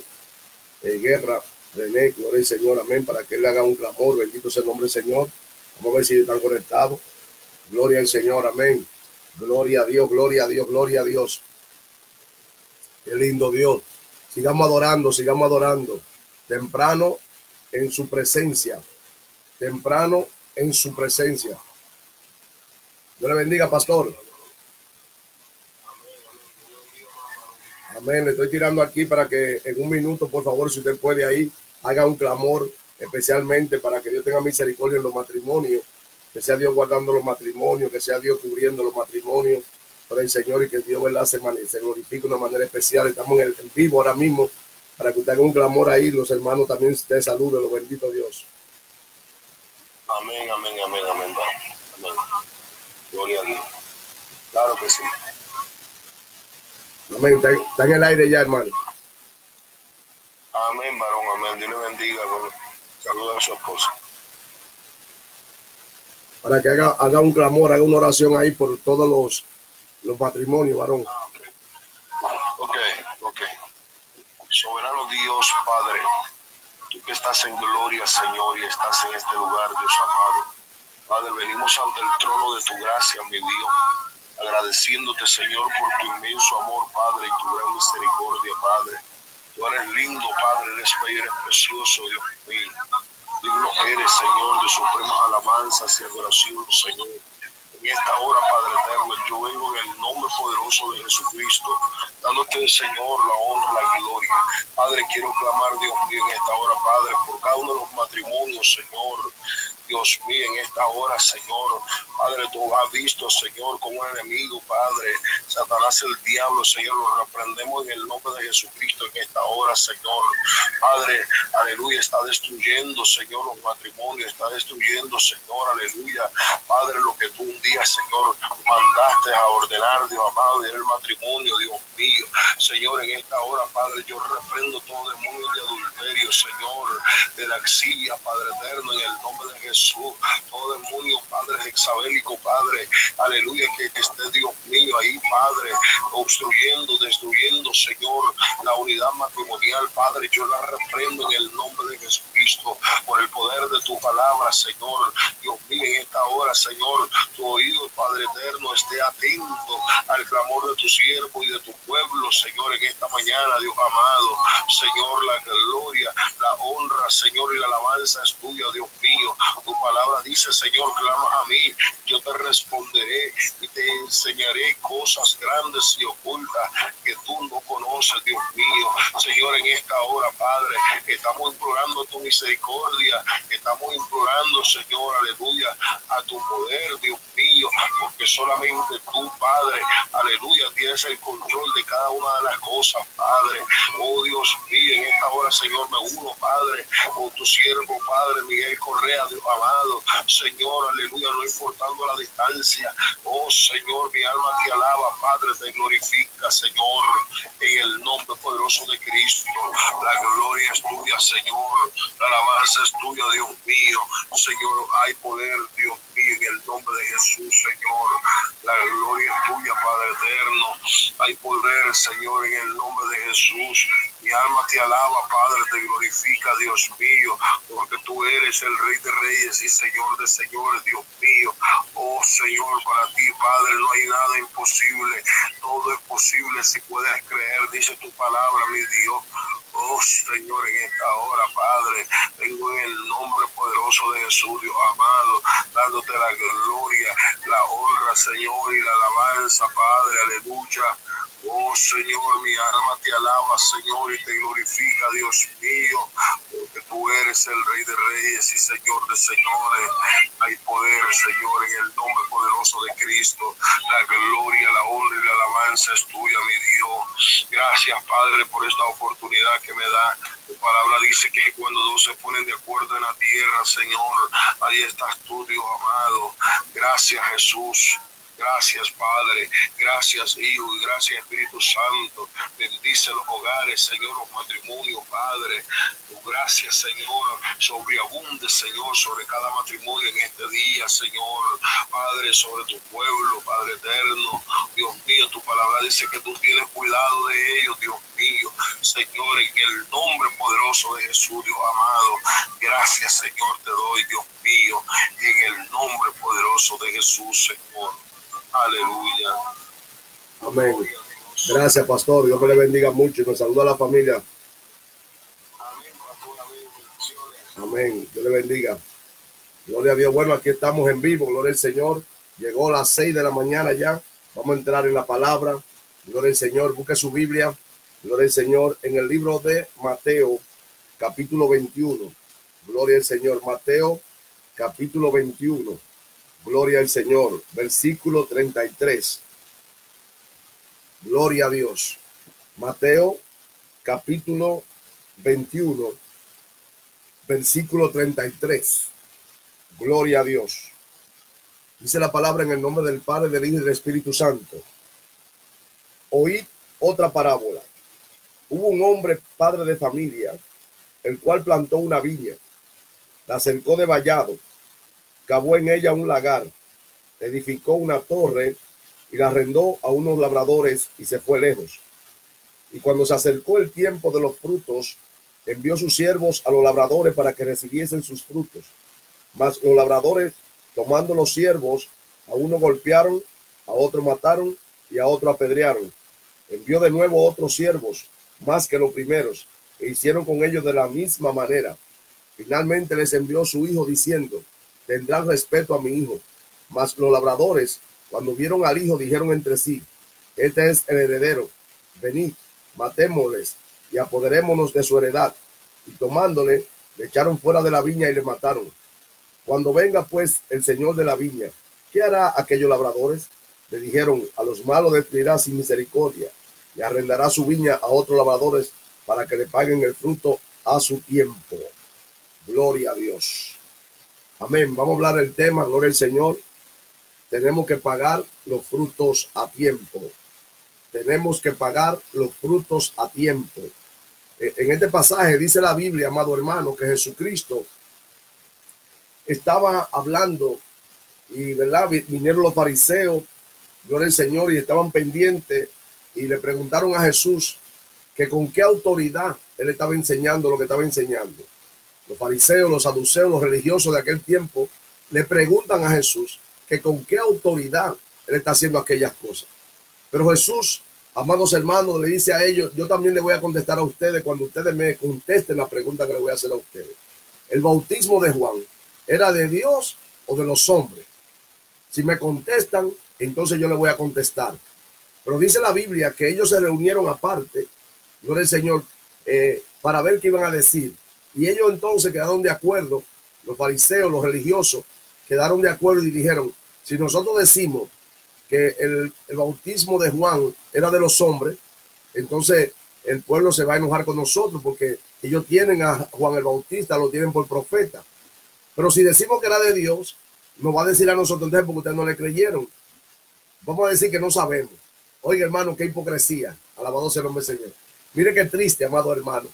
Guerra, René, gloria al Señor, amén, para que él haga un clamor, bendito sea el nombre del Señor. Vamos a ver si están conectados. Gloria al Señor, amén. Gloria a Dios, gloria a Dios, gloria a Dios. Qué lindo Dios. Sigamos adorando, sigamos adorando. Temprano en su presencia. Temprano en su presencia. Dios le bendiga, pastor. Amén. Le estoy tirando aquí para que en un minuto, por favor, si usted puede ahí, haga un clamor especialmente para que Dios tenga misericordia en los matrimonios que sea Dios guardando los matrimonios, que sea Dios cubriendo los matrimonios por el Señor y que Dios ¿verdad? Se, se glorifique de una manera especial. Estamos en, el, vivo ahora mismo para que usted haga un clamor ahí, los hermanos también te saluden, los bendito Dios. Amén, amén, amén, amén, amén. Gloria a Dios. Claro que sí. Amén, está, está en el aire ya, hermano. Amén, varón, amén. Dios le bendiga. Saludos a su esposa para que haga, haga un clamor, haga una oración ahí por todos los, los matrimonios, varón. Soberano Dios, Padre, tú que estás en gloria, Señor, y estás en este lugar, Dios amado. Padre, venimos ante el trono de tu gracia, mi Dios, agradeciéndote, Señor, por tu inmenso amor, Padre, y tu gran misericordia, Padre. Tú eres lindo, Padre, eres bello, eres precioso, Dios mío. Digno eres, Señor, de suprema alabanza y adoración, Señor. En esta hora, Padre eterno, yo vengo en el nombre poderoso de Jesucristo, dándote, Señor, la honra, la gloria. Padre, quiero clamar, Dios mío, en esta hora, Padre, por cada uno de los matrimonios, Señor, Dios mío, en esta hora, Señor. Padre, tú has visto, Señor, como un enemigo, Padre. Satanás, el diablo, Señor, lo reprendemos en el nombre de Jesucristo en esta hora, Señor. Padre, aleluya, está destruyendo, Señor, los matrimonios, está destruyendo, Señor, aleluya. Padre, lo que tú un día, Señor, mandaste a ordenar, Dios amado, en el matrimonio, Dios mío. Señor, en esta hora, Padre, yo reprendo todo demonio de adulterio, Señor, de la exilio, Padre eterno, en el nombre de Jesús. Todo demonio, Padre hexabélico, Padre, aleluya, que, esté Dios mío ahí, Padre, obstruyendo, destruyendo, Señor, la unidad matrimonial, Padre, yo la reprendo en el nombre de Jesucristo, por el poder de tu palabra, Señor, Dios mío, en esta hora, Señor, tu oído, Padre eterno, esté atento al clamor de tu siervo y de tu pueblo, Señor, en esta mañana, Dios amado, Señor, la gloria, la honra, Señor, y la alabanza es tuya, Dios mío. Tu palabra dice, Señor, clama a mí, yo te responderé y te enseñaré cosas grandes y ocultas que tú no conoces, Dios mío. Señor, en esta hora, Padre, estamos implorando tu misericordia, estamos implorando, Señor, aleluya, a tu poder, Dios mío, porque solamente tú, Padre, aleluya, tienes el control de cada una de las cosas, Padre. Oh Dios mío, en esta hora, Señor, me uno, Padre, con tu siervo, Padre Miguel Correa, Dios Señor, aleluya, no importando la distancia. Oh Señor, mi alma te alaba, Padre, te glorifica, Señor, en el nombre poderoso de Cristo. La gloria es tuya, Señor. La alabanza es tuya, Dios mío. Señor, hay poder, Dios mío, en el nombre de Jesús, Señor. La gloria es tuya, Padre eterno. Hay poder, Señor, en el nombre de Jesús. Mi alma te alaba, Padre, te glorifica, Dios mío, porque tú eres el Rey de Reyes y Señor de Señores, Dios mío. Oh Señor, para ti, Padre, no hay nada imposible. Todo es posible si puedes creer, dice tu palabra, mi Dios. Oh Señor, en esta hora, Padre, vengo en el nombre poderoso de Jesús, Dios amado, dándote la gloria, la honra, Señor, y la alabanza, Padre, aleluya. Oh Señor, mi alma te alaba, Señor, y te glorifica, Dios mío, porque tú eres el Rey de Reyes y Señor de Señores. Hay poder, Señor, en el nombre poderoso de Cristo. La gloria, la honra y la alabanza es tuya, mi Dios. Gracias, Padre, por esta oportunidad que me da. Tu palabra dice que cuando dos se ponen de acuerdo en la tierra, Señor, ahí estás tú, Dios amado. Gracias, Jesús. Gracias, Padre. Gracias, Hijo. Y gracias, Espíritu Santo. Bendice los hogares, Señor, los matrimonios, Padre. Tu gracia, Señor, sobreabunde, Señor, sobre cada matrimonio en este día, Señor. Padre, sobre tu pueblo, Padre eterno. Dios mío, tu palabra dice que tú tienes cuidado de ellos, Dios mío. Señor, en el nombre poderoso de Jesús, Dios amado. Gracias, Señor, te doy, Dios mío. En el nombre poderoso de Jesús, Señor. Aleluya. Amén. Gracias, pastor. Dios me le bendiga mucho y nos saluda a la familia. Amén. Dios le bendiga. Gloria a Dios. Bueno, aquí estamos en vivo. Gloria al Señor. Llegó a las seis de la mañana ya. Vamos a entrar en la palabra. Gloria al Señor. Busque su Biblia. Gloria al Señor. En el libro de Mateo, capítulo 21. Gloria al Señor. Mateo, capítulo 21. Gloria al Señor. Versículo 33. Gloria a Dios. Mateo capítulo 21. Versículo 33. Gloria a Dios. Dice la palabra en el nombre del Padre, del Hijo y del Espíritu Santo. Oíd otra parábola. Hubo un hombre, padre de familia, el cual plantó una viña, la cercó de vallado cavó en ella un lagar, edificó una torre y la arrendó a unos labradores y se fue lejos. Y cuando se acercó el tiempo de los frutos, envió sus siervos a los labradores para que recibiesen sus frutos. Mas los labradores, tomando los siervos, a uno golpearon, a otro mataron y a otro apedrearon. Envió de nuevo otros siervos, más que los primeros, e hicieron con ellos de la misma manera. Finalmente les envió su hijo diciendo, tendrán respeto a mi hijo. Mas los labradores, cuando vieron al hijo, dijeron entre sí, este es el heredero, venid, matémosles y apoderémonos de su heredad. Y tomándole, le echaron fuera de la viña y le mataron. Cuando venga pues el señor de la viña, ¿qué hará aquellos labradores? Le dijeron, a los malos destruirá sin misericordia y arrendará su viña a otros labradores para que le paguen el fruto a su tiempo. Gloria a Dios. Amén. Vamos a hablar del tema, gloria al Señor. Tenemos que pagar los frutos a tiempo. Tenemos que pagar los frutos a tiempo. E, en este pasaje dice la Biblia, amado hermano, que Jesucristo estaba hablando y, ¿verdad? Vinieron los fariseos, gloria al Señor, y estaban pendientes y le preguntaron a Jesús que con qué autoridad él estaba enseñando lo que estaba enseñando los fariseos, los saduceos, los religiosos de aquel tiempo, le preguntan a Jesús que con qué autoridad él está haciendo aquellas cosas. Pero Jesús, amados hermanos, le dice a ellos, yo también le voy a contestar a ustedes cuando ustedes me contesten la pregunta que le voy a hacer a ustedes. El bautismo de Juan, ¿era de Dios o de los hombres? Si me contestan, entonces yo le voy a contestar. Pero dice la Biblia que ellos se reunieron aparte, no el Señor, eh, para ver qué iban a decir. Y ellos entonces quedaron de acuerdo, los fariseos, los religiosos, quedaron de acuerdo y dijeron, si nosotros decimos que el, bautismo de Juan era de los hombres, entonces el pueblo se va a enojar con nosotros porque ellos tienen a Juan el Bautista, lo tienen por profeta. Pero si decimos que era de Dios, nos va a decir a nosotros entonces porque ustedes no le creyeron. Vamos a decir que no sabemos. Oiga, hermano, qué hipocresía. Alabado sea el nombre Señor. Mire qué triste, amado hermano.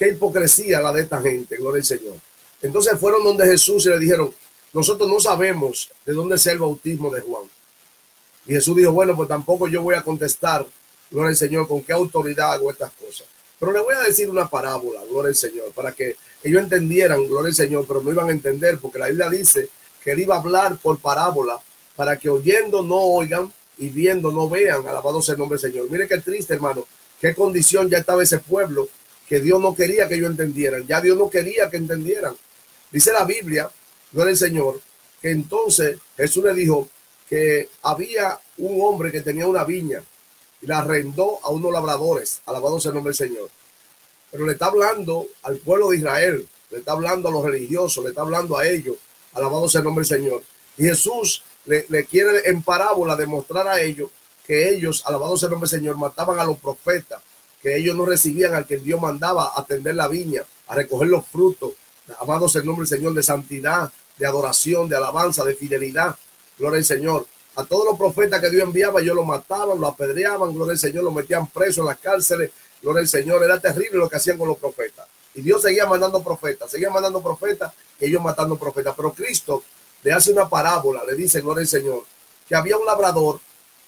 Qué hipocresía la de esta gente, gloria al Señor. Entonces fueron donde Jesús y le dijeron, nosotros no sabemos de dónde es el bautismo de Juan. Y Jesús dijo, bueno, pues tampoco yo voy a contestar, gloria al Señor, con qué autoridad hago estas cosas. Pero le voy a decir una parábola, gloria al Señor, para que ellos entendieran, gloria al Señor, pero no iban a entender, porque la Biblia dice que él iba a hablar por parábola para que oyendo no oigan y viendo no vean. Alabado sea el nombre del Señor. Mire qué triste, hermano, qué condición ya estaba ese pueblo que Dios no quería que ellos entendieran. Ya Dios no quería que entendieran. Dice la Biblia, no el Señor, que entonces Jesús le dijo que había un hombre que tenía una viña y la arrendó a unos labradores. Alabado sea el nombre del Señor. Pero le está hablando al pueblo de Israel, le está hablando a los religiosos, le está hablando a ellos. Alabado sea el nombre del Señor. Y Jesús le, quiere en parábola demostrar a ellos que ellos, alabado sea el nombre del Señor, mataban a los profetas, que ellos no recibían al que Dios mandaba a atender la viña, a recoger los frutos, amado sea el nombre del Señor, de santidad, de adoración, de alabanza, de fidelidad. Gloria al Señor. A todos los profetas que Dios enviaba, ellos lo mataban, lo apedreaban, gloria al Señor, lo metían preso en las cárceles. Gloria al Señor, era terrible lo que hacían con los profetas. Y Dios seguía mandando profetas, seguía mandando profetas, ellos matando profetas. Pero Cristo le hace una parábola, le dice, gloria al Señor, que había un labrador,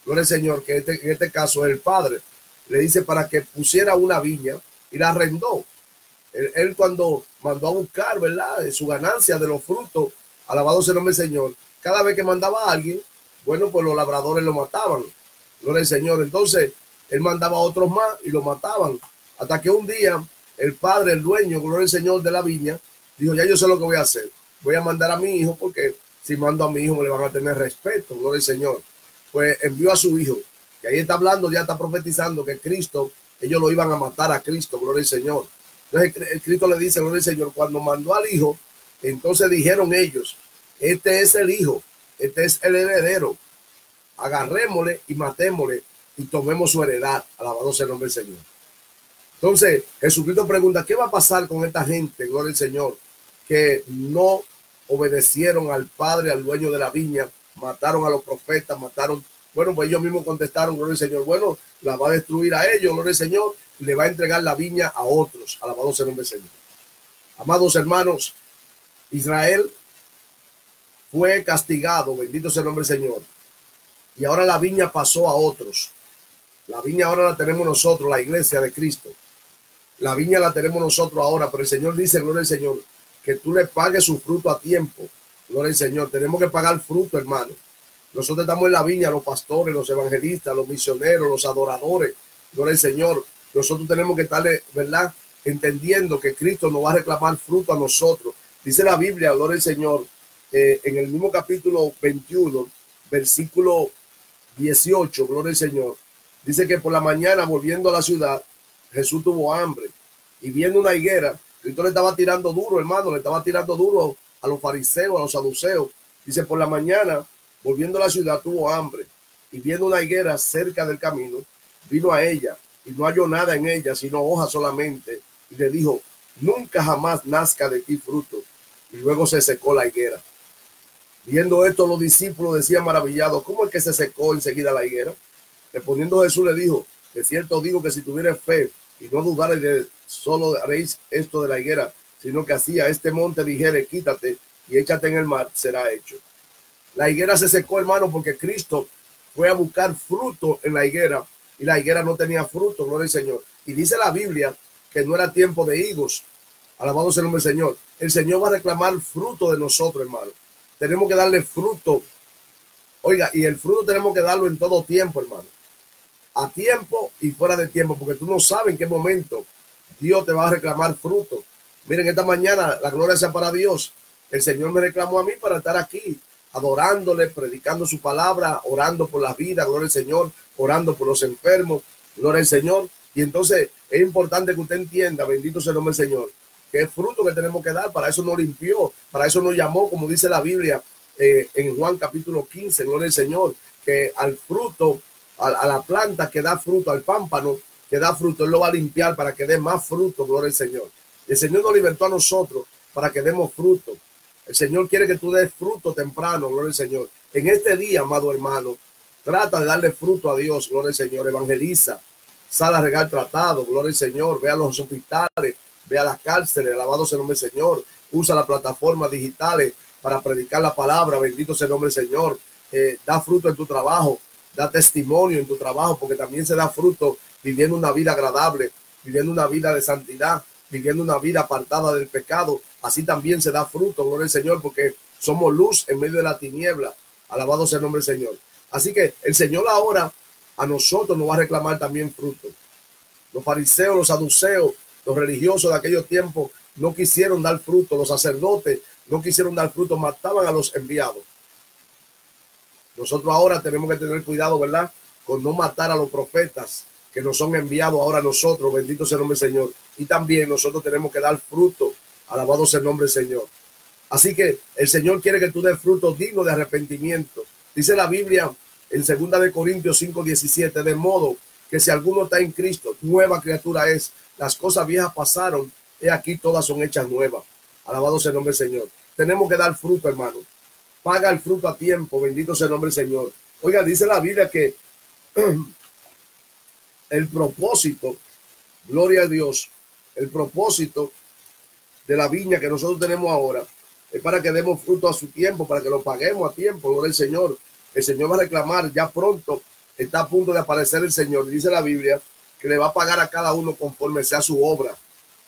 gloria al Señor, que este, en este caso es el padre, le dice para que pusiera una viña y la arrendó. Él, cuando mandó a buscar, ¿verdad? Su ganancia de los frutos, alabado sea el nombre del Señor. Cada vez que mandaba a alguien, bueno, pues los labradores lo mataban. Gloria al Señor. Entonces, él mandaba a otros más y lo mataban. Hasta que un día el padre, el dueño, gloria al Señor de la viña, dijo, ya yo sé lo que voy a hacer. Voy a mandar a mi hijo porque si mando a mi hijo me le van a tener respeto, gloria al Señor. Pues envió a su hijo. Y ahí está hablando, ya está profetizando que Cristo, ellos lo iban a matar a Cristo, gloria al Señor. Entonces el Cristo le dice, gloria al Señor, cuando mandó al hijo, entonces dijeron ellos, este es el hijo, este es el heredero, agarrémosle y matémosle y tomemos su heredad. Alabado sea el nombre del Señor. Entonces, Jesucristo pregunta, ¿qué va a pasar con esta gente, gloria al Señor, que no obedecieron al Padre, al dueño de la viña, mataron a los profetas, mataron bueno, pues ellos mismos contestaron, gloria al Señor, bueno, la va a destruir a ellos, gloria al Señor, le va a entregar la viña a otros. Alabado sea el nombre del Señor. Amados hermanos, Israel fue castigado, bendito sea el nombre del Señor. Y ahora la viña pasó a otros. La viña ahora la tenemos nosotros, la iglesia de Cristo. La viña la tenemos nosotros ahora, pero el Señor dice, gloria al Señor, que tú le pagues su fruto a tiempo. Gloria al Señor. Tenemos que pagar fruto, hermano. Nosotros estamos en la viña, los pastores, los evangelistas, los misioneros, los adoradores. Gloria al Señor. Nosotros tenemos que estarle, ¿verdad? Entendiendo que Cristo nos va a reclamar fruto a nosotros. Dice la Biblia, gloria al Señor, eh, en el mismo capítulo 21, versículo 18, gloria al Señor. Dice que por la mañana, volviendo a la ciudad, Jesús tuvo hambre y viendo una higuera, Cristo le estaba tirando duro, hermano, le estaba tirando duro a los fariseos, a los saduceos. Dice, por la mañana, Volviendo a la ciudad, tuvo hambre y viendo una higuera cerca del camino, vino a ella y no halló nada en ella, sino hojas solamente. Y le dijo, nunca jamás nazca de ti fruto. Y luego se secó la higuera. Viendo esto, los discípulos decían maravillados, ¿cómo es que se secó enseguida la higuera? Respondiendo Jesús le dijo, de cierto digo que si tuvieras fe y no dudares de solo haréis esto de la higuera, sino que hacía este monte dijere, quítate y échate en el mar, será hecho. La higuera se secó, hermano, porque Cristo fue a buscar fruto en la higuera y la higuera no tenía fruto, gloria al Señor. Y dice la Biblia que no era tiempo de higos. Alabado sea el nombre del Señor. El Señor va a reclamar fruto de nosotros, hermano. Tenemos que darle fruto. Oiga, y el fruto tenemos que darlo en todo tiempo, hermano. A tiempo y fuera de tiempo, porque tú no sabes en qué momento Dios te va a reclamar fruto. Miren, esta mañana la gloria sea para Dios. El Señor me reclamó a mí para estar aquí adorándole, predicando su palabra, orando por la vida, gloria al Señor, orando por los enfermos, gloria al Señor. Y entonces es importante que usted entienda, bendito sea el nombre del Señor, que es fruto que tenemos que dar, para eso nos limpió, para eso nos llamó, como dice la Biblia eh, en Juan capítulo 15, gloria al Señor, que al fruto, a, la planta que da fruto, al pámpano que da fruto, Él lo va a limpiar para que dé más fruto, gloria al Señor. El Señor nos libertó a nosotros para que demos fruto. El Señor quiere que tú des fruto temprano, gloria al Señor. En este día, amado hermano, trata de darle fruto a Dios, gloria al Señor. Evangeliza, sal a regar tratado, gloria al Señor. Ve a los hospitales, ve a las cárceles, alabado sea el nombre del Señor. Usa las plataformas digitales para predicar la palabra, bendito sea el nombre del Señor. Eh, da fruto en tu trabajo, da testimonio en tu trabajo, porque también se da fruto viviendo una vida agradable, viviendo una vida de santidad, viviendo una vida apartada del pecado, así también se da fruto, gloria al Señor, porque somos luz en medio de la tiniebla. Alabado sea el nombre del Señor. Así que el Señor ahora a nosotros nos va a reclamar también fruto. Los fariseos, los saduceos, Los religiosos de aquellos tiempos no quisieron dar fruto, los sacerdotes no quisieron dar fruto, mataban a los enviados. Nosotros ahora tenemos que tener cuidado, ¿verdad? Con no matar a los profetas que nos son enviados ahora a nosotros, bendito sea el nombre del Señor. Y también nosotros tenemos que dar fruto, alabado sea el nombre del Señor. Así que el Señor quiere que tú des fruto digno de arrepentimiento. Dice la Biblia en 2 de Corintios 5, 17, de modo que si alguno está en Cristo, nueva criatura es. Las cosas viejas pasaron, y aquí todas son hechas nuevas. Alabado sea el nombre del Señor. Tenemos que dar fruto, hermano. Paga el fruto a tiempo, bendito sea el nombre del Señor. Oiga, dice la Biblia que el propósito, gloria a Dios, el propósito de la viña que nosotros tenemos ahora es para que demos fruto a su tiempo, para que lo paguemos a tiempo, gloria al Señor. El Señor va a reclamar ya pronto, está a punto de aparecer el Señor. Dice la Biblia que le va a pagar a cada uno conforme sea su obra.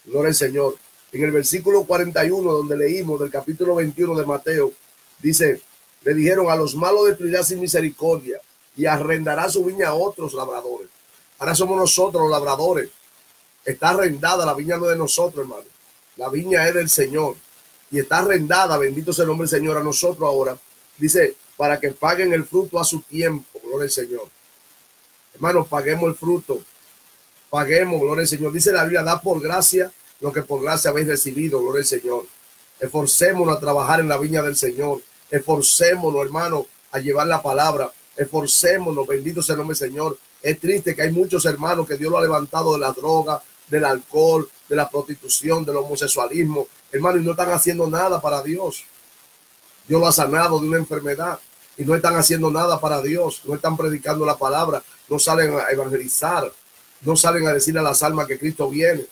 Gloria al Señor. En el versículo 41, donde leímos del capítulo 21 de Mateo, dice, le dijeron a los malos destruirá sin misericordia y arrendará su viña a otros labradores. Ahora somos nosotros los labradores. Está arrendada, la viña no de nosotros, hermano. La viña es del Señor. Y está arrendada, bendito sea el nombre del Señor, a nosotros ahora. Dice, para que paguen el fruto a su tiempo, gloria al Señor. Hermanos, paguemos el fruto. Paguemos, gloria al Señor. Dice la Biblia, da por gracia lo que por gracia habéis recibido, gloria al Señor. Esforcémonos a trabajar en la viña del Señor. Esforcémonos, hermano, a llevar la palabra. Esforcémonos, bendito sea el nombre del Señor. Es triste que hay muchos hermanos que Dios lo ha levantado de la droga, del alcohol, de la prostitución, del homosexualismo, hermano, y no están haciendo nada para Dios. Dios lo ha sanado de una enfermedad y no están haciendo nada para Dios, no están predicando la palabra, no salen a evangelizar, no salen a decirle a las almas que Cristo viene.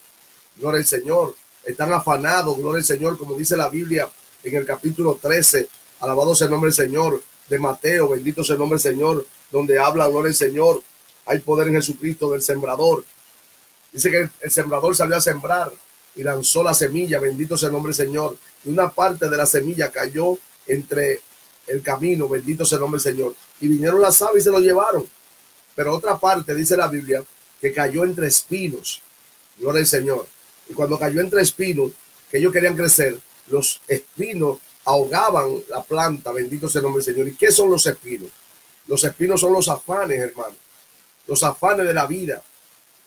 Gloria al Señor. Están afanados, gloria al Señor, como dice la Biblia en el capítulo 13. Alabado sea el nombre del Señor de Mateo, bendito sea el nombre del Señor, donde habla, gloria al Señor. Hay poder en Jesucristo del sembrador. Dice que el sembrador salió a sembrar y lanzó la semilla, bendito sea el nombre Señor. Y una parte de la semilla cayó entre el camino, bendito sea el nombre Señor. Y vinieron las aves y se lo llevaron. Pero otra parte, dice la Biblia, que cayó entre espinos. Gloria al Señor. Y cuando cayó entre espinos, que ellos querían crecer, los espinos ahogaban la planta, bendito sea el nombre Señor. ¿Y qué son los espinos? Los espinos son los afanes, hermano. Los afanes de la vida.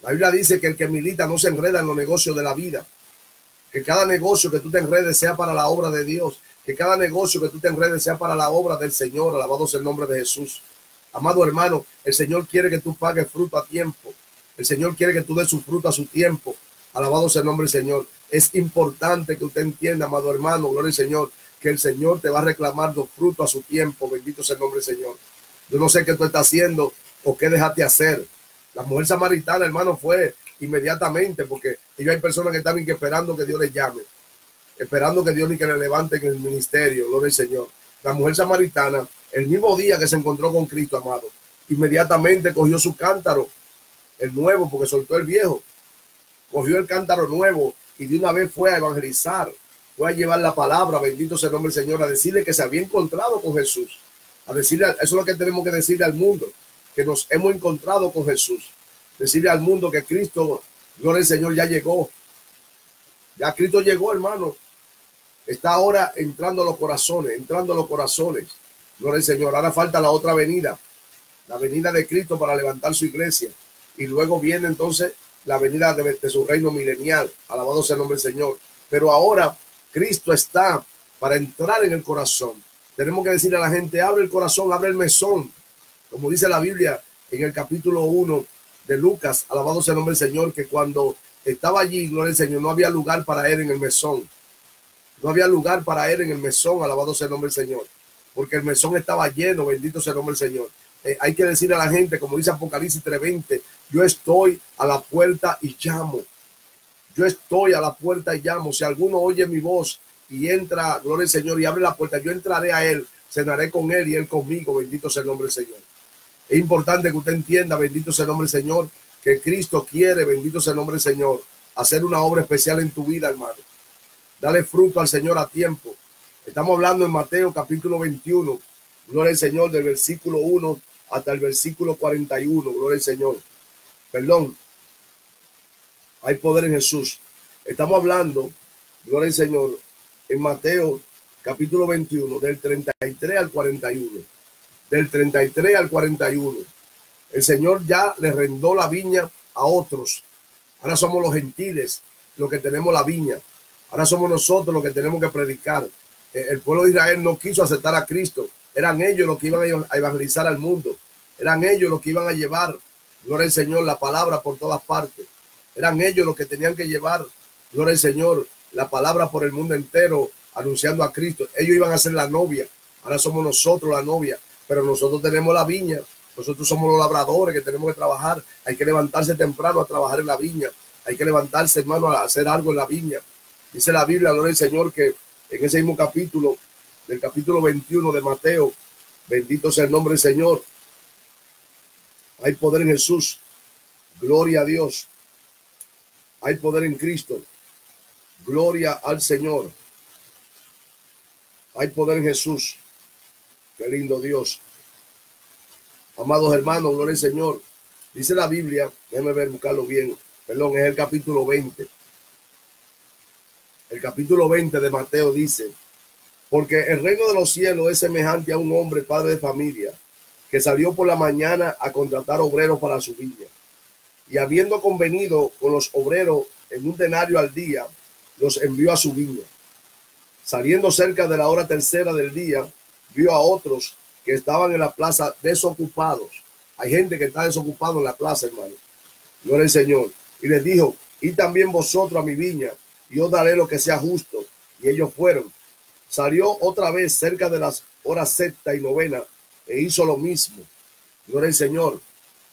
La Biblia dice que el que milita no se enreda en los negocios de la vida. Que cada negocio que tú te enredes sea para la obra de Dios que cada negocio que tú te enredes sea para la obra del Señor, alabado sea el nombre de Jesús. Amado hermano, el Señor quiere que tú pagues fruto a tiempo. El Señor quiere que tú des su fruto a su tiempo. Alabado sea el nombre del Señor. Es importante que usted entienda, amado hermano, gloria al Señor, que el Señor te va a reclamar los frutos a su tiempo. Bendito sea el nombre del Señor. Yo no sé qué tú estás haciendo o qué dejaste hacer. La mujer samaritana, hermano, fue inmediatamente porque ellos hay personas que están esperando que Dios les llame esperando que Dios ni que le levante en el ministerio, gloria al Señor. La mujer samaritana, el mismo día que se encontró con Cristo, amado, inmediatamente cogió su cántaro, el nuevo, porque soltó el viejo, cogió el cántaro nuevo y de una vez fue a evangelizar, fue a llevar la palabra, bendito sea el nombre del Señor, a decirle que se había encontrado con Jesús, a decirle, eso es lo que tenemos que decirle al mundo, que nos hemos encontrado con Jesús, decirle al mundo que Cristo, gloria al Señor, ya llegó, ya Cristo llegó, hermano, está ahora entrando a los corazones, entrando a los corazones. Gloria al Señor. Ahora falta la otra venida, la venida de Cristo para levantar su iglesia. Y luego viene entonces la venida de, su reino milenial. Alabado sea el nombre del Señor. Pero ahora Cristo está para entrar en el corazón. Tenemos que decirle a la gente, abre el corazón, abre el mesón. Como dice la Biblia en el capítulo 1 de Lucas, alabado sea el nombre del Señor, que cuando estaba allí, gloria al Señor, no había lugar para él en el mesón. No había lugar para él en el mesón, alabado sea el nombre del Señor, porque el mesón estaba lleno, bendito sea el nombre del Señor. Eh, hay que decirle a la gente, como dice Apocalipsis 3:20, yo estoy a la puerta y llamo. Yo estoy a la puerta y llamo. Si alguno oye mi voz y entra, gloria al Señor, y abre la puerta, yo entraré a él, cenaré con él y él conmigo, bendito sea el nombre del Señor. Es importante que usted entienda, bendito sea el nombre del Señor, que Cristo quiere, bendito sea el nombre del Señor, hacer una obra especial en tu vida, hermano. Dale fruto al Señor a tiempo. Estamos hablando en Mateo capítulo 21, gloria al Señor, del versículo 1 hasta el versículo 41, gloria al Señor. Perdón, hay poder en Jesús. Estamos hablando, gloria al Señor, en Mateo capítulo 21, del 33 al 41. Del 33 al 41. El Señor ya le rendó la viña a otros. Ahora somos los gentiles los que tenemos la viña. Ahora somos nosotros los que tenemos que predicar. Eh, el pueblo de Israel no quiso aceptar a Cristo. Eran ellos los que iban a evangelizar al mundo. Eran ellos los que iban a llevar, gloria al Señor, la palabra por todas partes. Eran ellos los que tenían que llevar, gloria al Señor, la palabra por el mundo entero, anunciando a Cristo. Ellos iban a ser la novia. Ahora somos nosotros la novia. Pero nosotros tenemos la viña. Nosotros somos los labradores que tenemos que trabajar. Hay que levantarse temprano a trabajar en la viña. Hay que levantarse, hermano, a hacer algo en la viña. Dice la Biblia, gloria al Señor, que en ese mismo capítulo, del capítulo 21 de Mateo, bendito sea el nombre del Señor. Hay poder en Jesús. Gloria a Dios. Hay poder en Cristo. Gloria al Señor. Hay poder en Jesús. Qué lindo Dios. Amados hermanos, gloria al Señor. Dice la Biblia, déjenme ver, buscarlo bien. Perdón, es el capítulo 20. El capítulo 20 de Mateo dice, porque el reino de los cielos es semejante a un hombre, padre de familia, que salió por la mañana a contratar obreros para su viña. Y habiendo convenido con los obreros en un denario al día, los envió a su viña. Saliendo cerca de la hora tercera del día, vio a otros que estaban en la plaza desocupados. Hay gente que está desocupado en la plaza, hermano. No el Señor. Y les dijo, y también vosotros a mi viña, y os daré lo que sea justo. Y ellos fueron. Salió otra vez cerca de las horas sexta y novena e hizo lo mismo. Gloria el Señor.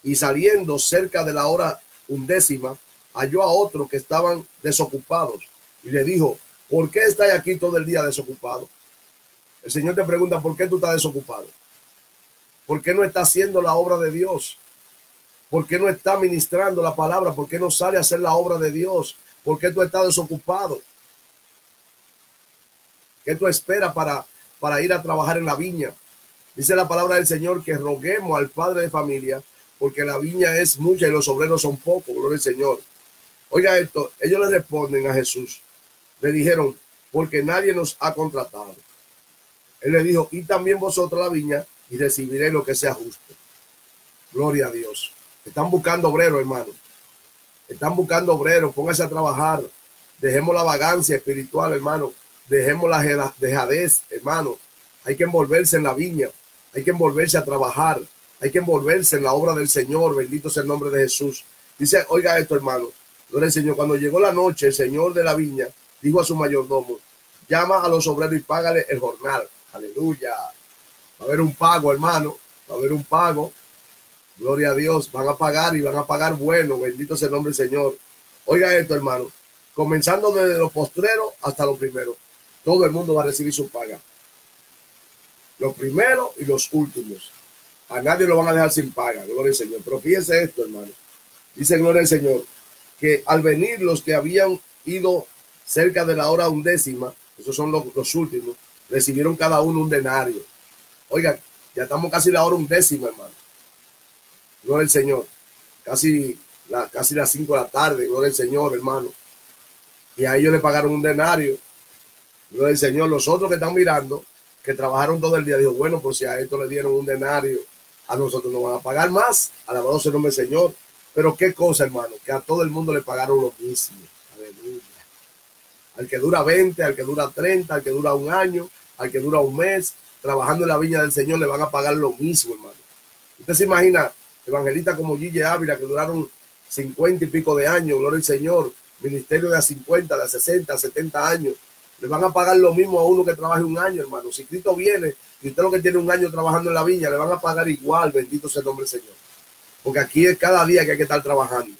Y saliendo cerca de la hora undécima, halló a otros que estaban desocupados y le dijo, ¿por qué estás aquí todo el día desocupado? El Señor te pregunta, ¿por qué tú estás desocupado? ¿Por qué no está haciendo la obra de Dios? ¿Por qué no está ministrando la palabra? ¿Por qué no sale a hacer la obra de Dios? ¿Por qué tú estás desocupado? ¿Qué tú esperas para, para ir a trabajar en la viña? Dice la palabra del Señor que roguemos al padre de familia porque la viña es mucha y los obreros son pocos, gloria al Señor. Oiga esto, ellos le responden a Jesús. Le dijeron, porque nadie nos ha contratado. Él le dijo, y también vosotros la viña y recibiréis lo que sea justo. Gloria a Dios. Están buscando obreros, hermano. Están buscando obreros. Pónganse a trabajar. Dejemos la vagancia espiritual, hermano. Dejemos la dejadez, hermano. Hay que envolverse en la viña. Hay que envolverse a trabajar. Hay que envolverse en la obra del Señor. Bendito sea el nombre de Jesús. Dice, oiga esto, hermano. Gloria al Señor. Cuando llegó la noche, el Señor de la viña dijo a su mayordomo, llama a los obreros y págale el jornal. Aleluya. Va a haber un pago, hermano. Va a haber un pago. Gloria a Dios. Van a pagar y van a pagar bueno. Bendito sea el nombre del Señor. Oiga esto, hermano. Comenzando desde los postreros hasta los primeros. Todo el mundo va a recibir su paga. Los primeros y los últimos. A nadie lo van a dejar sin paga. Gloria al Señor. Pero fíjense esto, hermano. Dice Gloria al Señor. Que al venir los que habían ido cerca de la hora undécima, esos son los últimos, recibieron cada uno un denario. Oigan, ya estamos casi la hora undécima, hermano. Gloria al Señor. Casi, la, casi las cinco de la tarde, gloria al Señor, hermano. Y a ellos le pagaron un denario. Gloria al Señor. Los otros que están mirando, que trabajaron todo el día, dijo, bueno, pues si a esto le dieron un denario, a nosotros nos van a pagar más. Alabado sea el nombre del Señor. Pero qué cosa, hermano, que a todo el mundo le pagaron lo mismo. Al que dura 20, al que dura 30, al que dura un año, al que dura un mes, trabajando en la viña del Señor, le van a pagar lo mismo, hermano. Usted se imagina, evangelistas como Gille Ávila, que duraron 50 y pico de años, gloria al Señor, ministerio de a 50, de a 60, 70 años, le van a pagar lo mismo a uno que trabaje un año, hermano. Si Cristo viene y usted lo que tiene un año trabajando en la viña, le van a pagar igual, bendito sea el nombre del Señor. Porque aquí es cada día que hay que estar trabajando.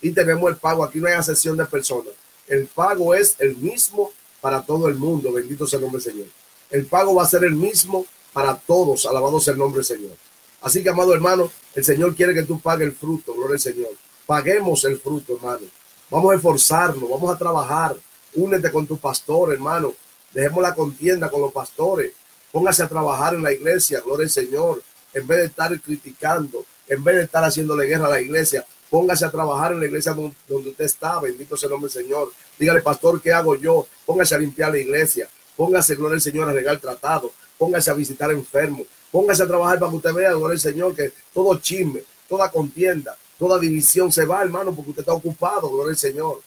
Y tenemos el pago, aquí no hay asesión de personas. El pago es el mismo para todo el mundo, bendito sea el nombre del Señor. El pago va a ser el mismo para todos, alabado sea el nombre del Señor. Así que, amado hermano, el Señor quiere que tú pagues el fruto, gloria al Señor. Paguemos el fruto, hermano. Vamos a esforzarnos, vamos a trabajar. Únete con tu pastor, hermano. Dejemos la contienda con los pastores. Póngase a trabajar en la iglesia, gloria al Señor. En vez de estar criticando, en vez de estar haciéndole guerra a la iglesia, Póngase a trabajar en la iglesia donde usted está. Bendito sea el nombre del Señor. Dígale, pastor, ¿qué hago yo? Póngase a limpiar la iglesia. Póngase, gloria al Señor, a regar tratado. Póngase a visitar enfermos. Póngase a trabajar para que usted vea, gloria al Señor, que todo chisme, toda contienda, toda división se va, hermano, porque usted está ocupado, gloria al Señor.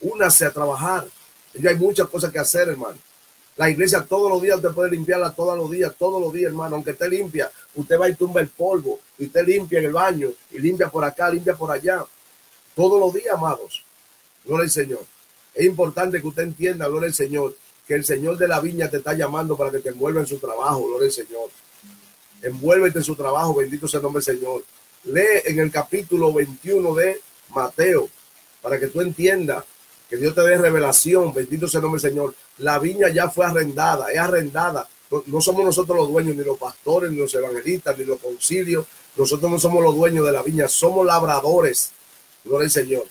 Únase a trabajar. Y hay muchas cosas que hacer, hermano. La iglesia todos los días usted puede limpiarla todos los días, todos los días, hermano. Aunque esté limpia, usted va y tumba el polvo, y usted limpia en el baño, y limpia por acá, limpia por allá. Todos los días, amados. Gloria al Señor. Es importante que usted entienda, gloria al Señor, que el Señor de la viña te está llamando para que te envuelva en su trabajo, gloria al Señor. Envuélvete en su trabajo, bendito sea el nombre Señor. Lee en el capítulo 21 de Mateo, para que tú entiendas que Dios te dé revelación, bendito sea el nombre Señor. La viña ya fue arrendada, es arrendada. No, somos nosotros los dueños, ni los pastores, ni los evangelistas, ni los concilios. Nosotros no somos los dueños de la viña, somos labradores. Gloria al Señor.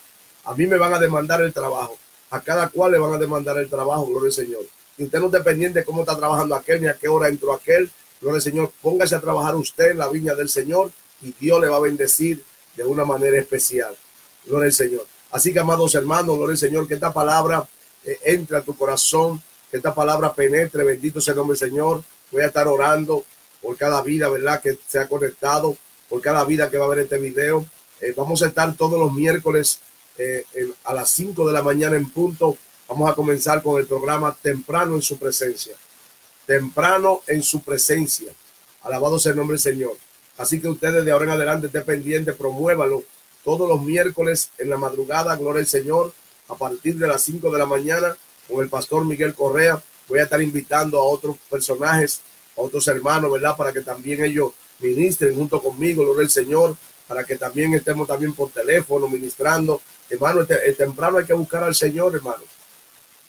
A mí me van a demandar el trabajo. A cada cual le van a demandar el trabajo, gloria al Señor. Y usted no es dependiente de cómo está trabajando aquel, ni a qué hora entró aquel. Gloria al Señor. Póngase a trabajar usted en la viña del Señor y Dios le va a bendecir de una manera especial. Gloria al Señor. Así que, amados hermanos, gloria al Señor, que esta palabra eh, entre a tu corazón, que esta palabra penetre, bendito sea el nombre del Señor. Voy a estar orando por cada vida, ¿verdad? Que se ha conectado, por cada vida que va a ver este video. Eh, vamos a estar todos los miércoles eh, a las 5 de la mañana en punto. Vamos a comenzar con el programa Temprano en su presencia. Temprano en su presencia. Alabado sea el nombre del Señor. Así que ustedes de ahora en adelante estén pendientes, promuévalo todos los miércoles en la madrugada, gloria al Señor, a partir de las 5 de la mañana con el pastor Miguel Correa. Voy a estar invitando a otros personajes, a otros hermanos, ¿verdad? Para que también ellos ministren junto conmigo, gloria al Señor, para que también estemos también por teléfono ministrando. Hermano, el temprano hay que buscar al Señor, hermano.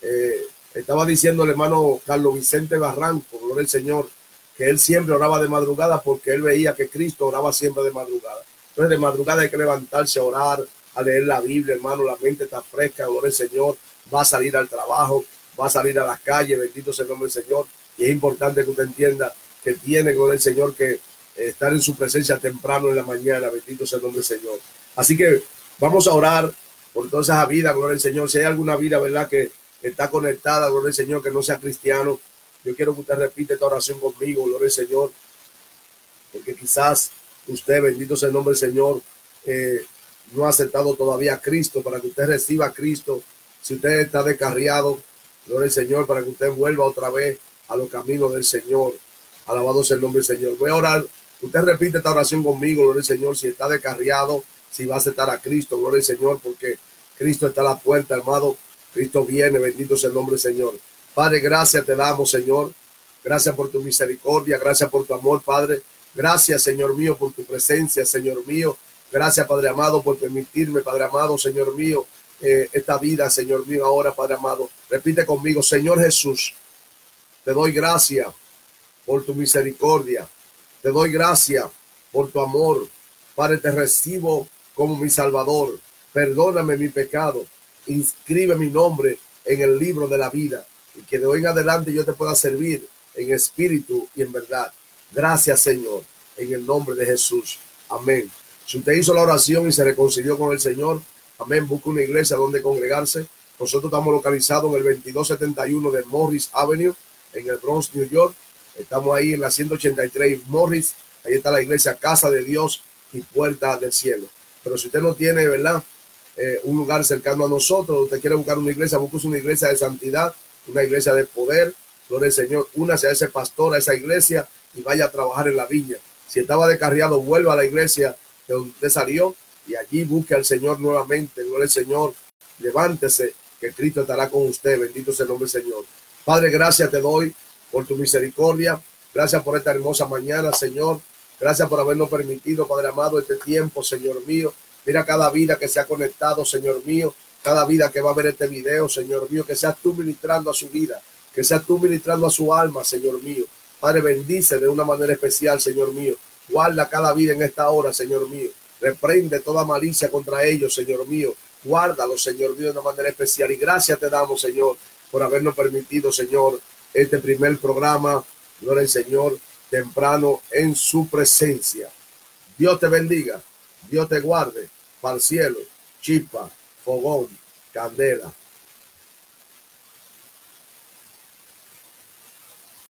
Eh, estaba diciendo el hermano Carlos Vicente Barranco, gloria al Señor, que él siempre oraba de madrugada porque él veía que Cristo oraba siempre de madrugada. Entonces, de madrugada hay que levantarse a orar, a leer la Biblia, hermano. La mente está fresca, gloria al Señor. Va a salir al trabajo, va a salir a las calles, bendito sea el nombre del Señor. Y es importante que usted entienda que tiene, gloria al Señor, que estar en su presencia temprano en la mañana, bendito sea el nombre del Señor. Así que vamos a orar por toda esa vida, gloria al Señor. Si hay alguna vida, ¿verdad?, que está conectada, gloria al Señor, que no sea cristiano, yo quiero que usted repite esta oración conmigo, gloria al Señor, porque quizás usted, bendito sea el nombre del Señor, eh, no ha aceptado todavía a Cristo para que usted reciba a Cristo. Si usted está descarriado, gloria al Señor, para que usted vuelva otra vez a los caminos del Señor. Alabado sea el nombre del Señor. Voy a orar. Usted repite esta oración conmigo, gloria al Señor, si está descarriado, si va a aceptar a Cristo, gloria al Señor, porque Cristo está a la puerta, hermano. Cristo viene, bendito sea el nombre Señor. Padre, gracias te damos, Señor. Gracias por tu misericordia, gracias por tu amor, Padre. Gracias, Señor mío, por tu presencia, Señor mío. Gracias, Padre amado, por permitirme, Padre amado, Señor mío, eh, esta vida, Señor mío, ahora, Padre amado. Repite conmigo, Señor Jesús, te doy gracias por tu misericordia. Te doy gracias por tu amor. Padre, te recibo como mi Salvador. Perdóname mi pecado. Inscribe mi nombre en el libro de la vida y que de hoy en adelante yo te pueda servir en espíritu y en verdad. Gracias, Señor, en el nombre de Jesús. Amén. Si usted hizo la oración y se reconcilió con el Señor, amén, busque una iglesia donde congregarse. Nosotros estamos localizados en el 2271 de Morris Avenue, en el Bronx, New York. Estamos ahí en la 183 Morris. Ahí está la iglesia Casa de Dios y Puerta del Cielo. Pero si usted no tiene, ¿verdad? Eh, un lugar cercano a nosotros, usted quiere buscar una iglesia, busque una iglesia de santidad, una iglesia de poder. Gloria al Señor, únase a ese pastor, a esa iglesia y vaya a trabajar en la viña. Si estaba descarriado, vuelva a la iglesia de donde salió y allí busque al Señor nuevamente. Gloria al Señor, levántese, que Cristo estará con usted. Bendito sea el nombre del Señor. Padre, gracias te doy por tu misericordia. Gracias por esta hermosa mañana, Señor. Gracias por habernos permitido, Padre amado, este tiempo, Señor mío. Mira cada vida que se ha conectado, Señor mío. Cada vida que va a ver este video, Señor mío. Que seas tú ministrando a su vida. Que seas tú ministrando a su alma, Señor mío. Padre, bendice de una manera especial, Señor mío. Guarda cada vida en esta hora, Señor mío. Reprende toda malicia contra ellos, Señor mío. Guárdalo, Señor mío, de una manera especial. Y gracias te damos, Señor, por habernos permitido, Señor, este primer programa. Gloria al Señor, temprano en su presencia. Dios te bendiga Dios te guarde para el cielo, chispa, fogón, candela.